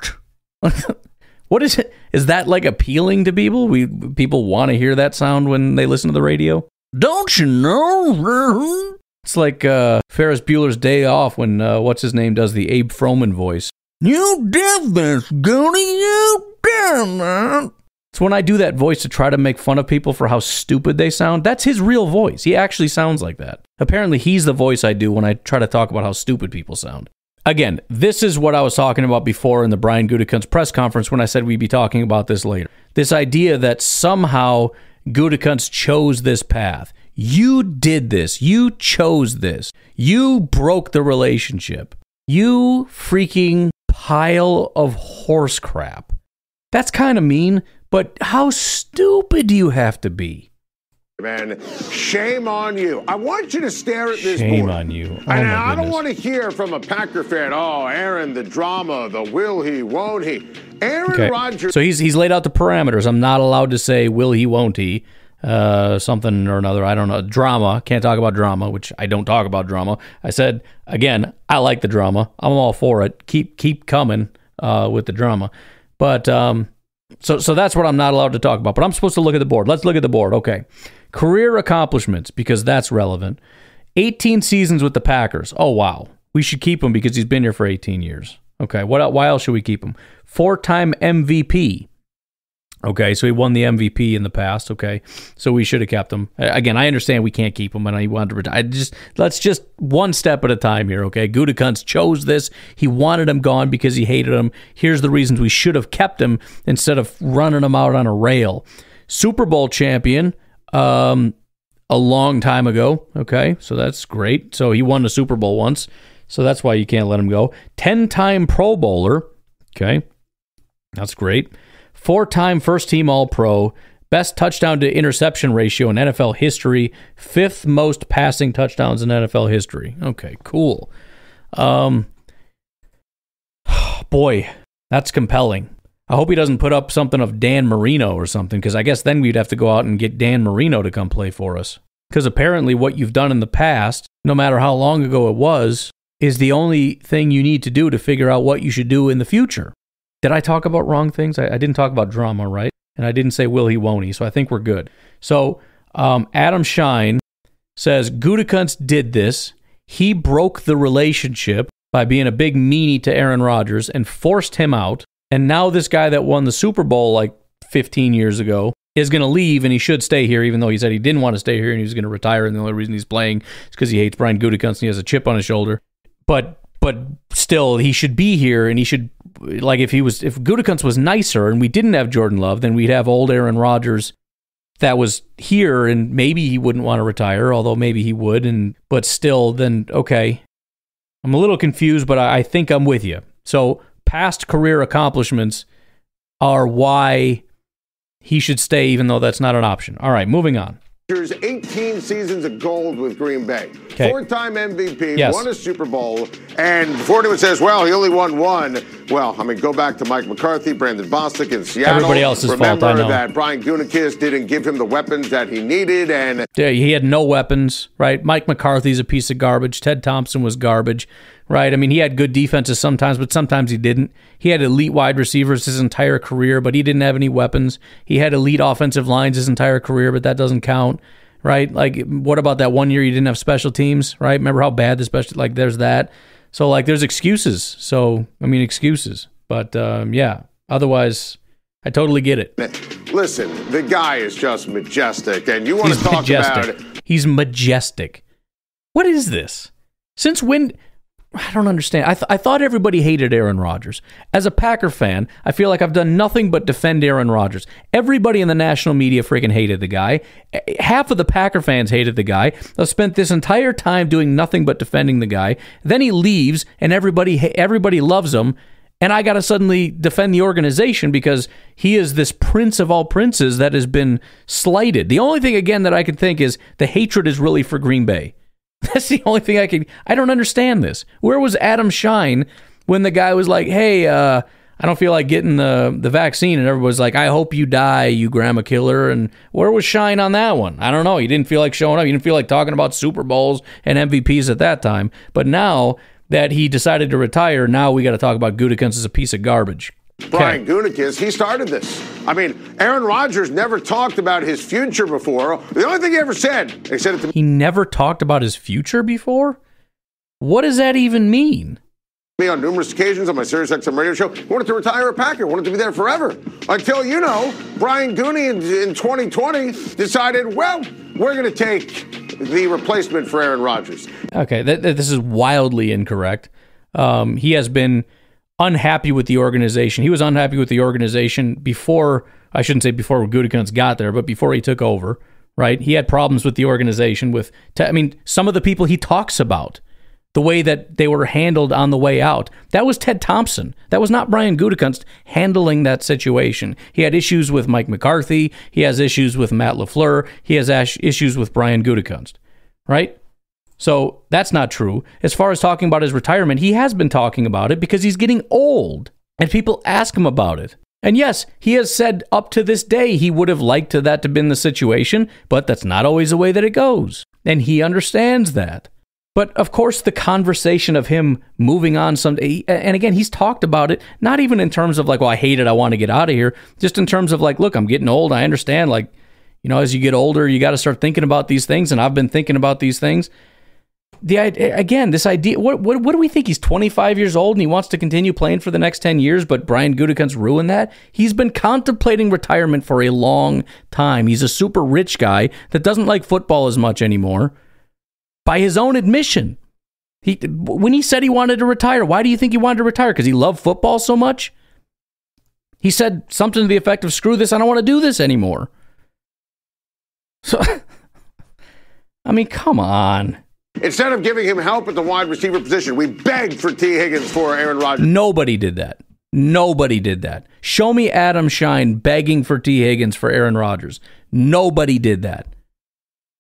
it. what is it? Is that like appealing to people? We people want to hear that sound when they listen to the radio. Don't you know? It's like uh, Ferris Bueller's Day Off when uh, what's his name does the Abe Froman voice. You did this, Goody. You did that. It's when I do that voice to try to make fun of people for how stupid they sound. That's his real voice. He actually sounds like that. Apparently, he's the voice I do when I try to talk about how stupid people sound. Again, this is what I was talking about before in the Brian Gutekunst press conference when I said we'd be talking about this later. This idea that somehow Gutekunst chose this path. You did this. You chose this. You broke the relationship. You freaking pile of horse crap. That's kind of mean, but how stupid do you have to be? Man, shame on you. I want you to stare at this Shame board. on you. Oh, and I don't want to hear from a Packer fan, oh, Aaron, the drama, the will he, won't he. Aaron Okay. Rodgers. So he's he's laid out the parameters. I'm not allowed to say will he, won't he, uh, something or another. I don't know. Drama. Can't talk about drama, which I don't talk about drama. I said again, I like the drama. I'm all for it. Keep keep coming uh, with the drama. But um, so so that's what I'm not allowed to talk about. But I'm supposed to look at the board. Let's look at the board. Okay, career accomplishments because that's relevant. 18 seasons with the Packers. Oh wow, we should keep him because he's been here for 18 years. Okay, what why else should we keep him? Four-time MVP. Okay, so he won the MVP in the past. Okay, so we should have kept him. Again, I understand we can't keep him, and I wanted to retire. I just let's just one step at a time here. Okay, Gutekunst chose this. He wanted him gone because he hated him. Here's the reasons we should have kept him instead of running him out on a rail. Super Bowl champion. Um, a long time ago. Okay, so that's great. So he won the Super Bowl once, so that's why you can't let him go. Ten-time Pro Bowler. Okay, that's great. Four-time first-team All-Pro. Best touchdown to interception ratio in NFL history. Fifth most passing touchdowns in NFL history. Okay, cool. Um, boy, that's compelling. I hope he doesn't put up something of Dan Marino or something, because I guess then we'd have to go out and get Dan Marino to come play for us. Because apparently, what you've done in the past, no matter how long ago it was, is the only thing you need to do to figure out what you should do in the future. Did I talk about wrong things? I, I didn't talk about drama, right? And I didn't say will he, won't he. So I think we're good. So um, Adam Schein says Gutekunst did this. He broke the relationship by being a big meanie to Aaron Rodgers and forced him out. And now this guy that won the Super Bowl like 15 years ago is going to leave and he should stay here, even though he said he didn't want to stay here and he was going to retire. And the only reason he's playing is because he hates Brian Gutekunst and he has a chip on his shoulder. But but still, he should be here and he should like if he was if Gutekunst was nicer and we didn't have Jordan Love, then we'd have old Aaron Rodgers that was here and maybe he wouldn't want to retire, although maybe he would. And but still, then okay. I'm a little confused, but I, I think I'm with you. So past career accomplishments are why he should stay, even though that's not an option. All right, moving on. 18 seasons of gold with Green Bay. Okay. Four-time MVP, Yes. won a Super Bowl, and before anyone says, well, he only won one, well, I mean, go back to Mike McCarthy, Brandon Bostick in Seattle. Everybody else's fault, Remember I know. that Brian Gutekunst didn't give him the weapons that he needed, and Yeah, he had no weapons, right? Mike McCarthy's a piece of garbage. Ted Thompson was garbage, right? I mean, he had good defenses sometimes, but sometimes he didn't. He had elite wide receivers his entire career, but he didn't have any weapons. He had elite offensive lines his entire career, but that doesn't count, right? Like, what about that one year you didn't have special teams, right? Remember how bad the special, like, there's that. So, like, there's excuses. So, I mean, excuses. But, um, yeah, otherwise, I totally get it. listen, the guy is just majestic, and you want He's to talk majestic. about He's majestic. What is this? Since when? I don't understand. I, th- I thought everybody hated Aaron Rodgers. As a Packer fan, I feel like I've done nothing but defend Aaron Rodgers. Everybody in the national media freaking hated the guy. Eh, Half of the Packer fans hated the guy. I've spent this entire time doing nothing but defending the guy. Then he leaves, and everybody everybody loves him. And I got to suddenly defend the organization because he is this prince of all princes that has been slighted. The only thing, again, that I can think is the hatred is really for Green Bay. That's the only thing I can. I don't understand this. Where was Adam Schein when the guy was like, "Hey, uh, I don't feel like getting the the vaccine," and everybody's like, "I hope you die, you grandma killer." And where was Schein on that one? I don't know. He didn't feel like showing up. He didn't feel like talking about Super Bowls and MVPs at that time. But now that he decided to retire, now we got to talk about Gutekunst as a piece of garbage. Brian Gutekunst, he started this. I mean, Aaron Rodgers never talked about his future before. The only thing he ever said, he said it to me. He never talked about his future before. What does that even mean? me on numerous occasions on my Sirius XM radio show. He wanted to retire a Packer, wanted to be there forever. Until, you know, Brian Gooney in, in 2020 decided, well, we're going to take the replacement for Aaron Rodgers. Okay, that, that- this is wildly incorrect. Um, he has been unhappy with the organization. He was unhappy with the organization before, I shouldn't say before Gutekunst got there, but before he took over, right? He had problems with the organization with, te- I mean, some of the people he talks about, the way that they were handled on the way out. That was Ted Thompson. That was not Brian Gutekunst handling that situation. He had issues with Mike McCarthy. He has issues with Matt LaFleur. He has issues with Brian Gutekunst, right? So that's not true. As far as talking about his retirement, he has been talking about it because he's getting old and people ask him about it. And yes, he has said up to this day he would have liked to that to been the situation, but that's not always the way that it goes. And he understands that. But of course, the conversation of him moving on someday, and again, he's talked about it, not even in terms of like, well, I hate it, I want to get out of here, just in terms of like, look, I'm getting old, I understand. Like, you know, as you get older, you got to start thinking about these things, and I've been thinking about these things. The again, this idea, what, what, what do we think? He's 25 years old and he wants to continue playing for the next 10 years, but Brian Gutekunst ruined that? He's been contemplating retirement for a long time. He's a super rich guy that doesn't like football as much anymore by his own admission. He when he said he wanted to retire, why do you think he wanted to retire? Because he loved football so much? He said something to the effect of screw this, I don't want to do this anymore. So I mean, come on. Instead of giving him help at the wide receiver position, we begged for Tee Higgins for Aaron Rodgers. Nobody did that. Nobody did that. Show me Adam Schein begging for Tee Higgins for Aaron Rodgers. Nobody did that.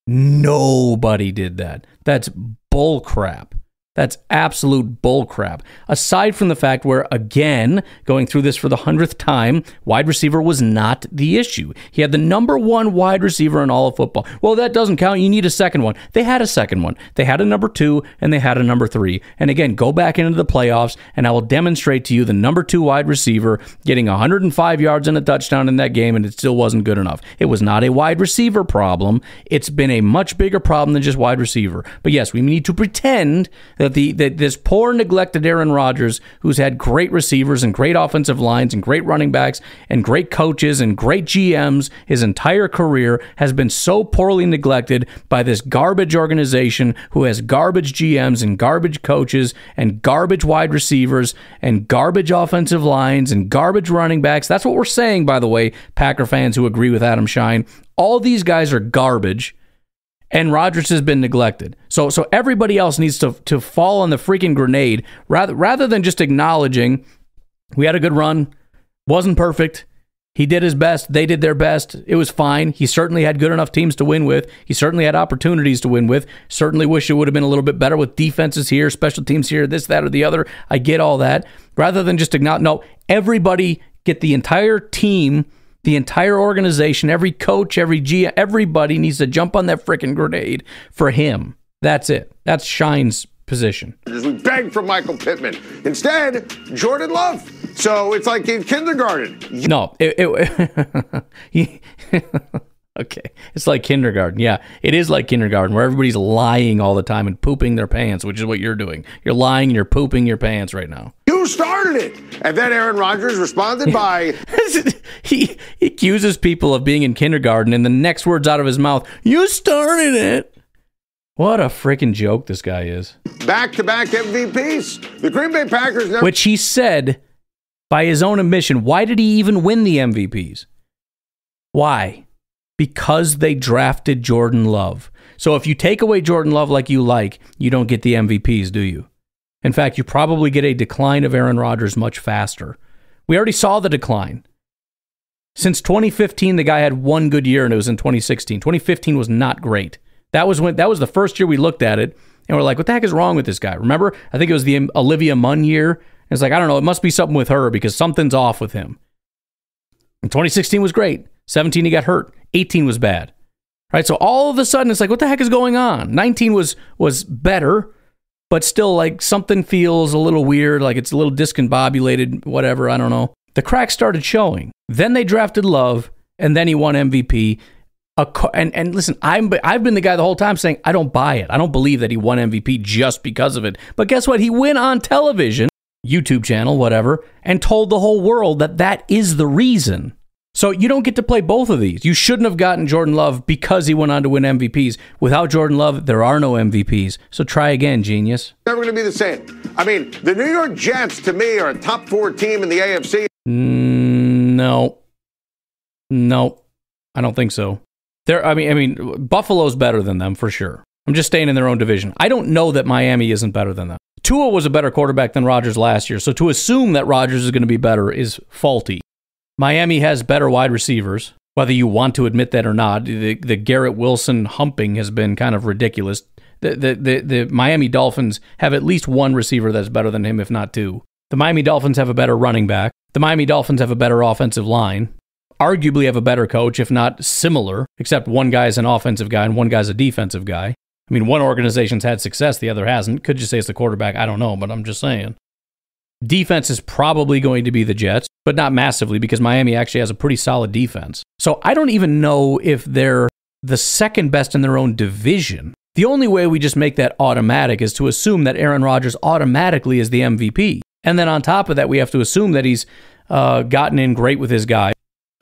Nobody did that. That's bull crap. That's absolute bullcrap. Aside from the fact where, again, going through this for the hundredth time, wide receiver was not the issue. He had the number one wide receiver in all of football. Well, that doesn't count. You need a second one. They had a second one. They had a number two and they had a number three. And again, go back into the playoffs and I will demonstrate to you the number two wide receiver getting 105 yards and a touchdown in that game, and it still wasn't good enough. It was not a wide receiver problem. It's been a much bigger problem than just wide receiver. But yes, we need to pretend that the that this poor neglected Aaron Rodgers, who's had great receivers and great offensive lines and great running backs and great coaches and great GMs his entire career, has been so poorly neglected by this garbage organization who has garbage GMs and garbage coaches and garbage wide receivers and garbage offensive lines and garbage running backs. That's what we're saying, by the way, Packer fans who agree with Adam Schein. All these guys are garbage and Rodgers has been neglected. So so everybody else needs to to fall on the freaking grenade rather rather than just acknowledging we had a good run, wasn't perfect. He did his best. They did their best. It was fine. He certainly had good enough teams to win with. He certainly had opportunities to win with. Certainly wish it would have been a little bit better with defenses here, special teams here, this, that, or the other. I get all that. Rather than just acknowledge, no, everybody get the entire team the entire organization, every coach, every G, everybody needs to jump on that freaking grenade for him. That's it. That's Schein's position. We begged for Michael Pittman. Instead, Jordan Love. So it's like in kindergarten. No, it, it okay, it's like kindergarten. Yeah, it is like kindergarten where everybody's lying all the time and pooping their pants, which is what you're doing. You're lying and you're pooping your pants right now. You started it. And then Aaron Rodgers responded by he, he accuses people of being in kindergarten, and the next words out of his mouth, "You started it." What a freaking joke this guy is. back-to-back MVPs. The Green Bay Packers never Which he said by his own admission. Why did he even win the MVPs? Why? Because they drafted Jordan Love. So if you take away Jordan Love like you like, you don't get the MVPs, do you? In fact, you probably get a decline of Aaron Rodgers much faster. We already saw the decline. Since 2015, the guy had one good year, and it was in 2016. 2015 was not great. That was when that was the first year we looked at it, and we're like, "What the heck is wrong with this guy?" Remember, I think it was the Olivia Munn year. It's like I don't know, it must be something with her because something's off with him. And 2016 was great. 17 he got hurt. 18 was bad. Right? So all of a sudden it's like, what the heck is going on? 19 was was better, but still like something feels a little weird, like it's a little discombobulated, whatever, I don't know. The cracks started showing. Then they drafted Love, and then he won MVP. Co- and and listen, I'm I've been the guy the whole time saying I don't buy it. I don't believe that he won MVP just because of it. But guess what? He went on television, YouTube channel, whatever, and told the whole world that that is the reason. So you don't get to play both of these. You shouldn't have gotten Jordan Love because he went on to win MVPs. Without Jordan Love, there are no MVPs. So try again, genius. never going to be the same. I mean, the New York Jets to me are a top four team in the AFC. Mm, no, no, I don't think so. There, I mean, I mean, Buffalo's better than them for sure. I'm just staying in their own division. I don't know that Miami isn't better than them. Tua was a better quarterback than Rodgers last year, so to assume that Rodgers is going to be better is faulty. Miami has better wide receivers, whether you want to admit that or not. The, the Garrett Wilson humping has been kind of ridiculous. The, the, the, the Miami Dolphins have at least one receiver that's better than him, if not two. The Miami Dolphins have a better running back. The Miami Dolphins have a better offensive line. Arguably have a better coach, if not similar, except one guy's an offensive guy and one guy's a defensive guy. I mean, one organization's had success, the other hasn't. Could you say it's the quarterback? I don't know, but I'm just saying. Defense is probably going to be the Jets, but not massively because Miami actually has a pretty solid defense. So I don't even know if they're the second best in their own division. The only way we just make that automatic is to assume that Aaron Rodgers automatically is the MVP. And then on top of that, we have to assume that he's uh, gotten in great with his guy.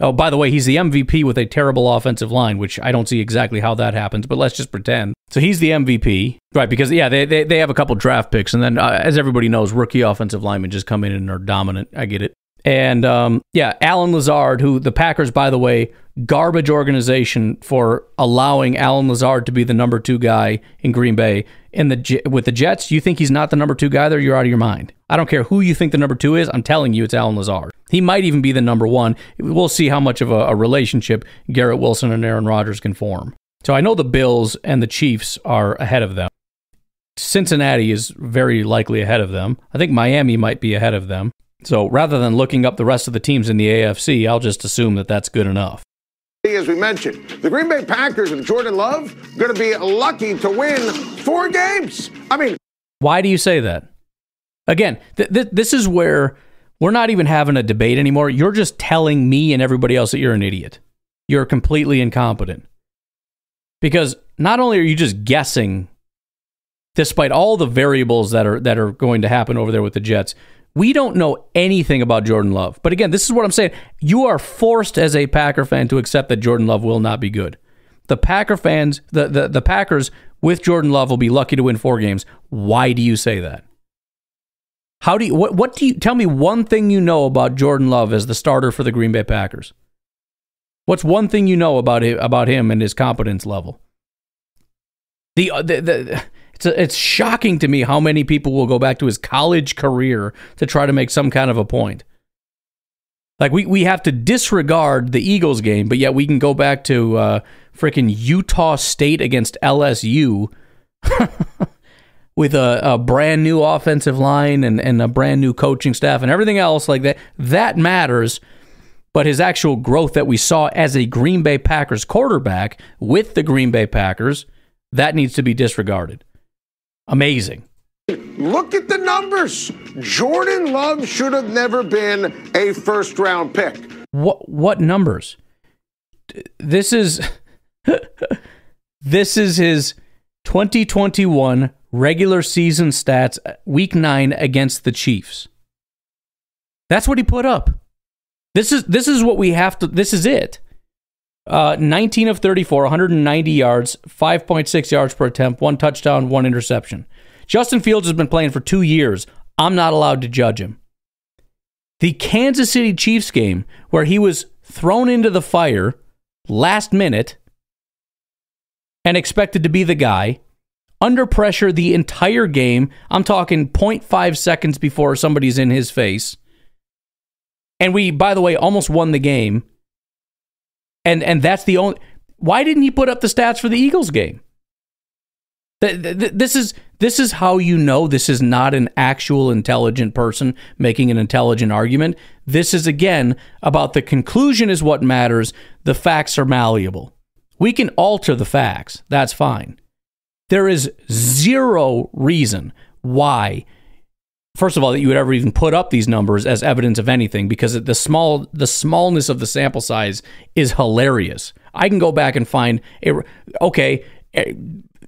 Oh, by the way, he's the MVP with a terrible offensive line, which I don't see exactly how that happens, but let's just pretend. So he's the MVP, right? Because, yeah, they, they, they have a couple draft picks. And then, uh, as everybody knows, rookie offensive linemen just come in and are dominant. I get it. And, um, yeah, Allen Lazard, who the Packers, by the way, garbage organization for allowing Allen Lazard to be the number two guy in Green Bay. In the with the Jets, you think he's not the number two guy there? You're out of your mind. I don't care who you think the number two is. I'm telling you, it's Allen Lazard. He might even be the number one. We'll see how much of a, a relationship Garrett Wilson and Aaron Rodgers can form. So I know the Bills and the Chiefs are ahead of them. Cincinnati is very likely ahead of them. I think Miami might be ahead of them. So rather than looking up the rest of the teams in the AFC, I'll just assume that that's good enough. As we mentioned, the Green Bay Packers with Jordan Love going to be lucky to win four games. I mean, Why do you say that? Again, th- th- this is where we're not even having a debate anymore. You're just telling me and everybody else that you're an idiot. You're completely incompetent. Because not only are you just guessing despite all the variables that are that are going to happen over there with the Jets, we don't know anything about Jordan Love. But again, this is what I'm saying. You are forced as a Packer fan to accept that Jordan Love will not be good. The Packer fans, the, the, the Packers with Jordan Love will be lucky to win four games. Why do you say that? How do you what what do you tell me one thing you know about Jordan Love as the starter for the Green Bay Packers? What's one thing you know about him, about him and his competence level? The, uh, the, the it's it's shocking to me how many people will go back to his college career to try to make some kind of a point. Like we we have to disregard the Eagles game, but yet we can go back to uh, freaking Utah State against LSU with a, a brand new offensive line and, and a brand new coaching staff and everything else like that. That matters. But his actual growth that we saw as a Green Bay Packers quarterback with the Green Bay Packers, that needs to be disregarded. Amazing. look at the numbers. Jordan Love should have never been a first round pick. What what numbers? This is this is his 2021 regular season stats uh, week 9 against the Chiefs. That's what he put up. This is this is what we have to this is it. Uh, 19 of 34, 190 yards, 5.6 yards per attempt, one touchdown, one interception. Justin Fields has been playing for two years. I'm not allowed to judge him. The Kansas City Chiefs game, where he was thrown into the fire last minute and expected to be the guy, under pressure the entire game. I'm talking 0.5 seconds before somebody's in his face. And we, by the way, almost won the game. And and that's the only. Why didn't he put up the stats for the Eagles game? Th- th- th- This is this is how you know this is not an actual intelligent person making an intelligent argument. This is again about the conclusion is what matters. The facts are malleable. We can alter the facts. That's fine. There is zero reason why first of all that you would ever even put up these numbers as evidence of anything because the small the smallness of the sample size is hilarious. I can go back and find a, okay, eh,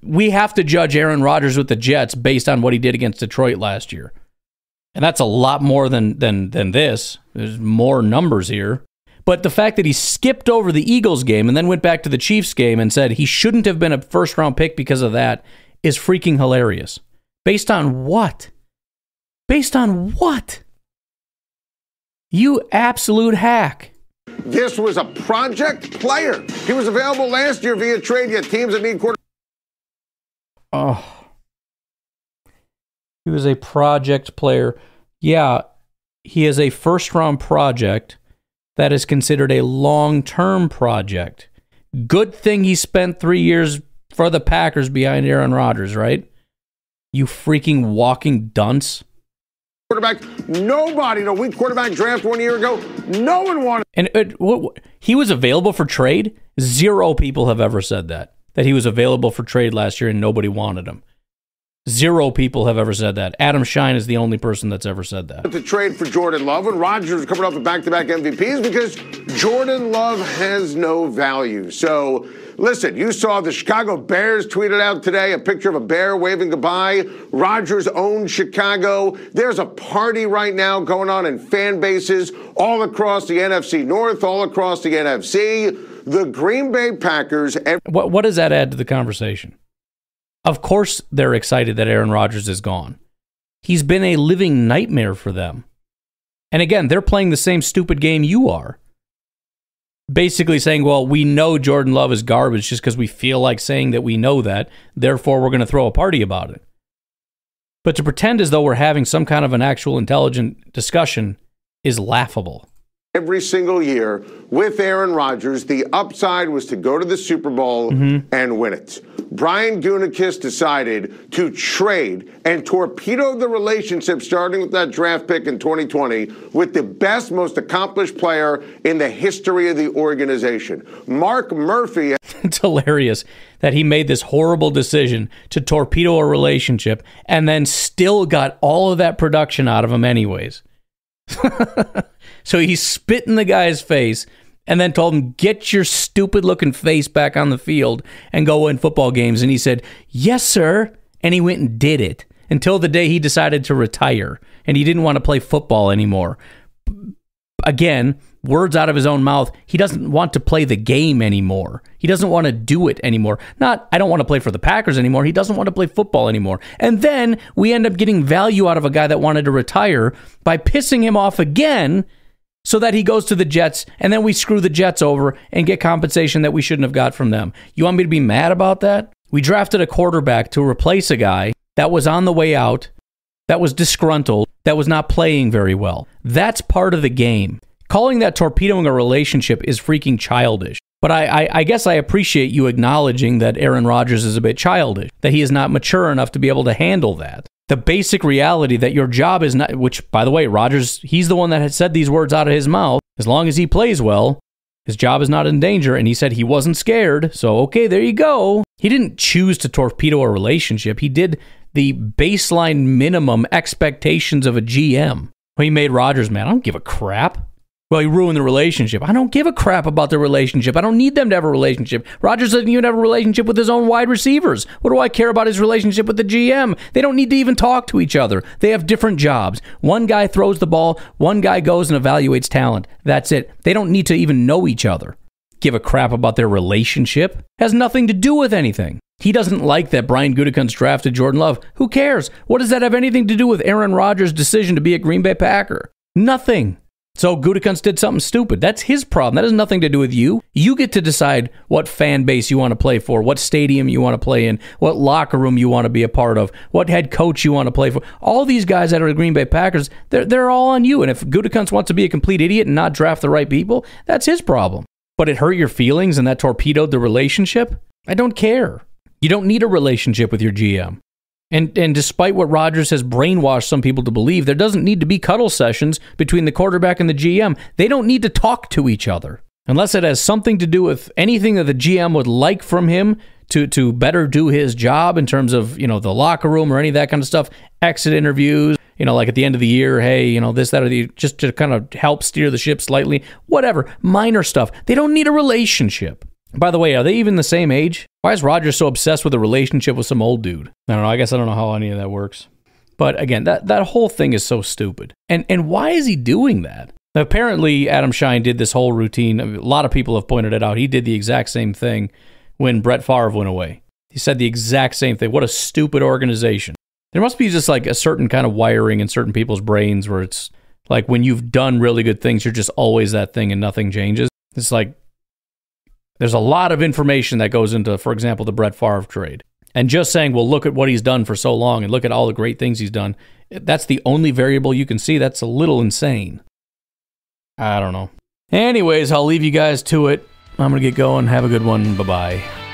we have to judge Aaron Rodgers with the Jets based on what he did against Detroit last year. And that's a lot more than than than this. There's more numbers here. But the fact that he skipped over the Eagles game and then went back to the Chiefs game and said he shouldn't have been a first round pick because of that is freaking hilarious. Based on what? Based on what? You absolute hack. This was a project player. He was available last year via trade, yet teams that need quarter. Oh. He was a project player. Yeah, he is a first round project that is considered a long term project. Good thing he spent three years for the Packers behind Aaron Rodgers, right? You freaking walking dunce. Quarterback. Nobody in a weak quarterback draft one year ago. No one wanted. And it, what, what- he was available for trade. Zero people have ever said that that he was available for trade last year and nobody wanted him. Zero people have ever said that. Adam Schein is the only person that's ever said that. to trade for Jordan Love and Rodgers coming off of back-to-back MVPs because Jordan Love has no value. So listen, you saw the Chicago Bears tweeted out today a picture of a bear waving goodbye. Rodgers owns Chicago. There's a party right now going on in fan bases all across the NFC North, all across the NFC. The Green Bay Packers. Every- What what does that add to the conversation? Of course they're excited that Aaron Rodgers is gone. He's been a living nightmare for them. And again, they're playing the same stupid game you are. Basically saying, well, we know Jordan Love is garbage just because we feel like saying that we know that. Therefore, we're going to throw a party about it. But to pretend as though we're having some kind of an actual intelligent discussion is laughable. Every single year with Aaron Rodgers, the upside was to go to the Super Bowl mm-hmm. and win it. Brian Gutekunst decided to trade and torpedo the relationship, starting with that draft pick in 2020, with the best, most accomplished player in the history of the organization. Mark Murphy it's hilarious that he made this horrible decision to torpedo a relationship and then still got all of that production out of him anyways. so he spit in the guy's face and then told him, Get your stupid looking face back on the field and go win football games. And he said, Yes, sir. And he went and did it until the day he decided to retire and he didn't want to play football anymore. Again, words out of his own mouth. He doesn't want to play the game anymore. He doesn't want to do it anymore. Not, I don't want to play for the Packers anymore. He doesn't want to play football anymore. And then we end up getting value out of a guy that wanted to retire by pissing him off again so that he goes to the Jets and then we screw the Jets over and get compensation that we shouldn't have got from them. You want me to be mad about that? We drafted a quarterback to replace a guy that was on the way out, that was disgruntled, that was not playing very well. That's part of the game. Calling that torpedoing a relationship is freaking childish. But I, I, I, guess I appreciate you acknowledging that Aaron Rodgers is a bit childish, that he is not mature enough to be able to handle that. The basic reality that your job is not, which, by the way, Rodgers, he's the one that had said these words out of his mouth. As long as he plays well, his job is not in danger. And he said he wasn't scared. So, okay, there you go. He didn't choose to torpedo a relationship, he did the baseline minimum expectations of a GM. He made Rodgers, mad. I don't give a crap. Well, he ruined the relationship. I don't give a crap about the relationship. I don't need them to have a relationship. Rodgers doesn't even have a relationship with his own wide receivers. What do I care about his relationship with the GM? They don't need to even talk to each other. They have different jobs. One guy throws the ball, one guy goes and evaluates talent. That's it. They don't need to even know each other. Give a crap about their relationship. Has nothing to do with anything. He doesn't like that Brian Gutekunst drafted Jordan Love. Who cares? What does that have anything to do with Aaron Rodgers' decision to be a Green Bay Packer? Nothing. So Gutekunst did something stupid. That's his problem. That has nothing to do with you. You get to decide what fan base you want to play for, what stadium you want to play in, what locker room you want to be a part of, what head coach you want to play for. All these guys that are the Green Bay Packers, they're, they're all on you. And if Gutekunst wants to be a complete idiot and not draft the right people, that's his problem. But it hurt your feelings and that torpedoed the relationship? I don't care. You don't need a relationship with your GM. And and despite what Rodgers has brainwashed some people to believe, there doesn't need to be cuddle sessions between the quarterback and the GM. They don't need to talk to each other unless it has something to do with anything that the GM would like from him to to better do his job in terms of you know the locker room or any of that kind of stuff. Exit interviews, you know, like at the end of the year, hey, you know this that or the just to kind of help steer the ship slightly, whatever, minor stuff. They don't need a relationship. By the way, are they even the same age? Why is Roger so obsessed with a relationship with some old dude? I don't know. I guess I don't know how any of that works. But again, that, that whole thing is so stupid. And and why is he doing that? Apparently, Adam Schein did this whole routine. A lot of people have pointed it out. He did the exact same thing when Brett Favre went away. He said the exact same thing. What a stupid organization. There must be just like a certain kind of wiring in certain people's brains where it's like when you've done really good things, you're just always that thing and nothing changes. It's like there's a lot of information that goes into, for example, the Brett Favre trade. And just saying, well, look at what he's done for so long and look at all the great things he's done, that's the only variable you can see. That's a little insane. I don't know. Anyways, I'll leave you guys to it. I'm going to get going. Have a good one. Bye bye.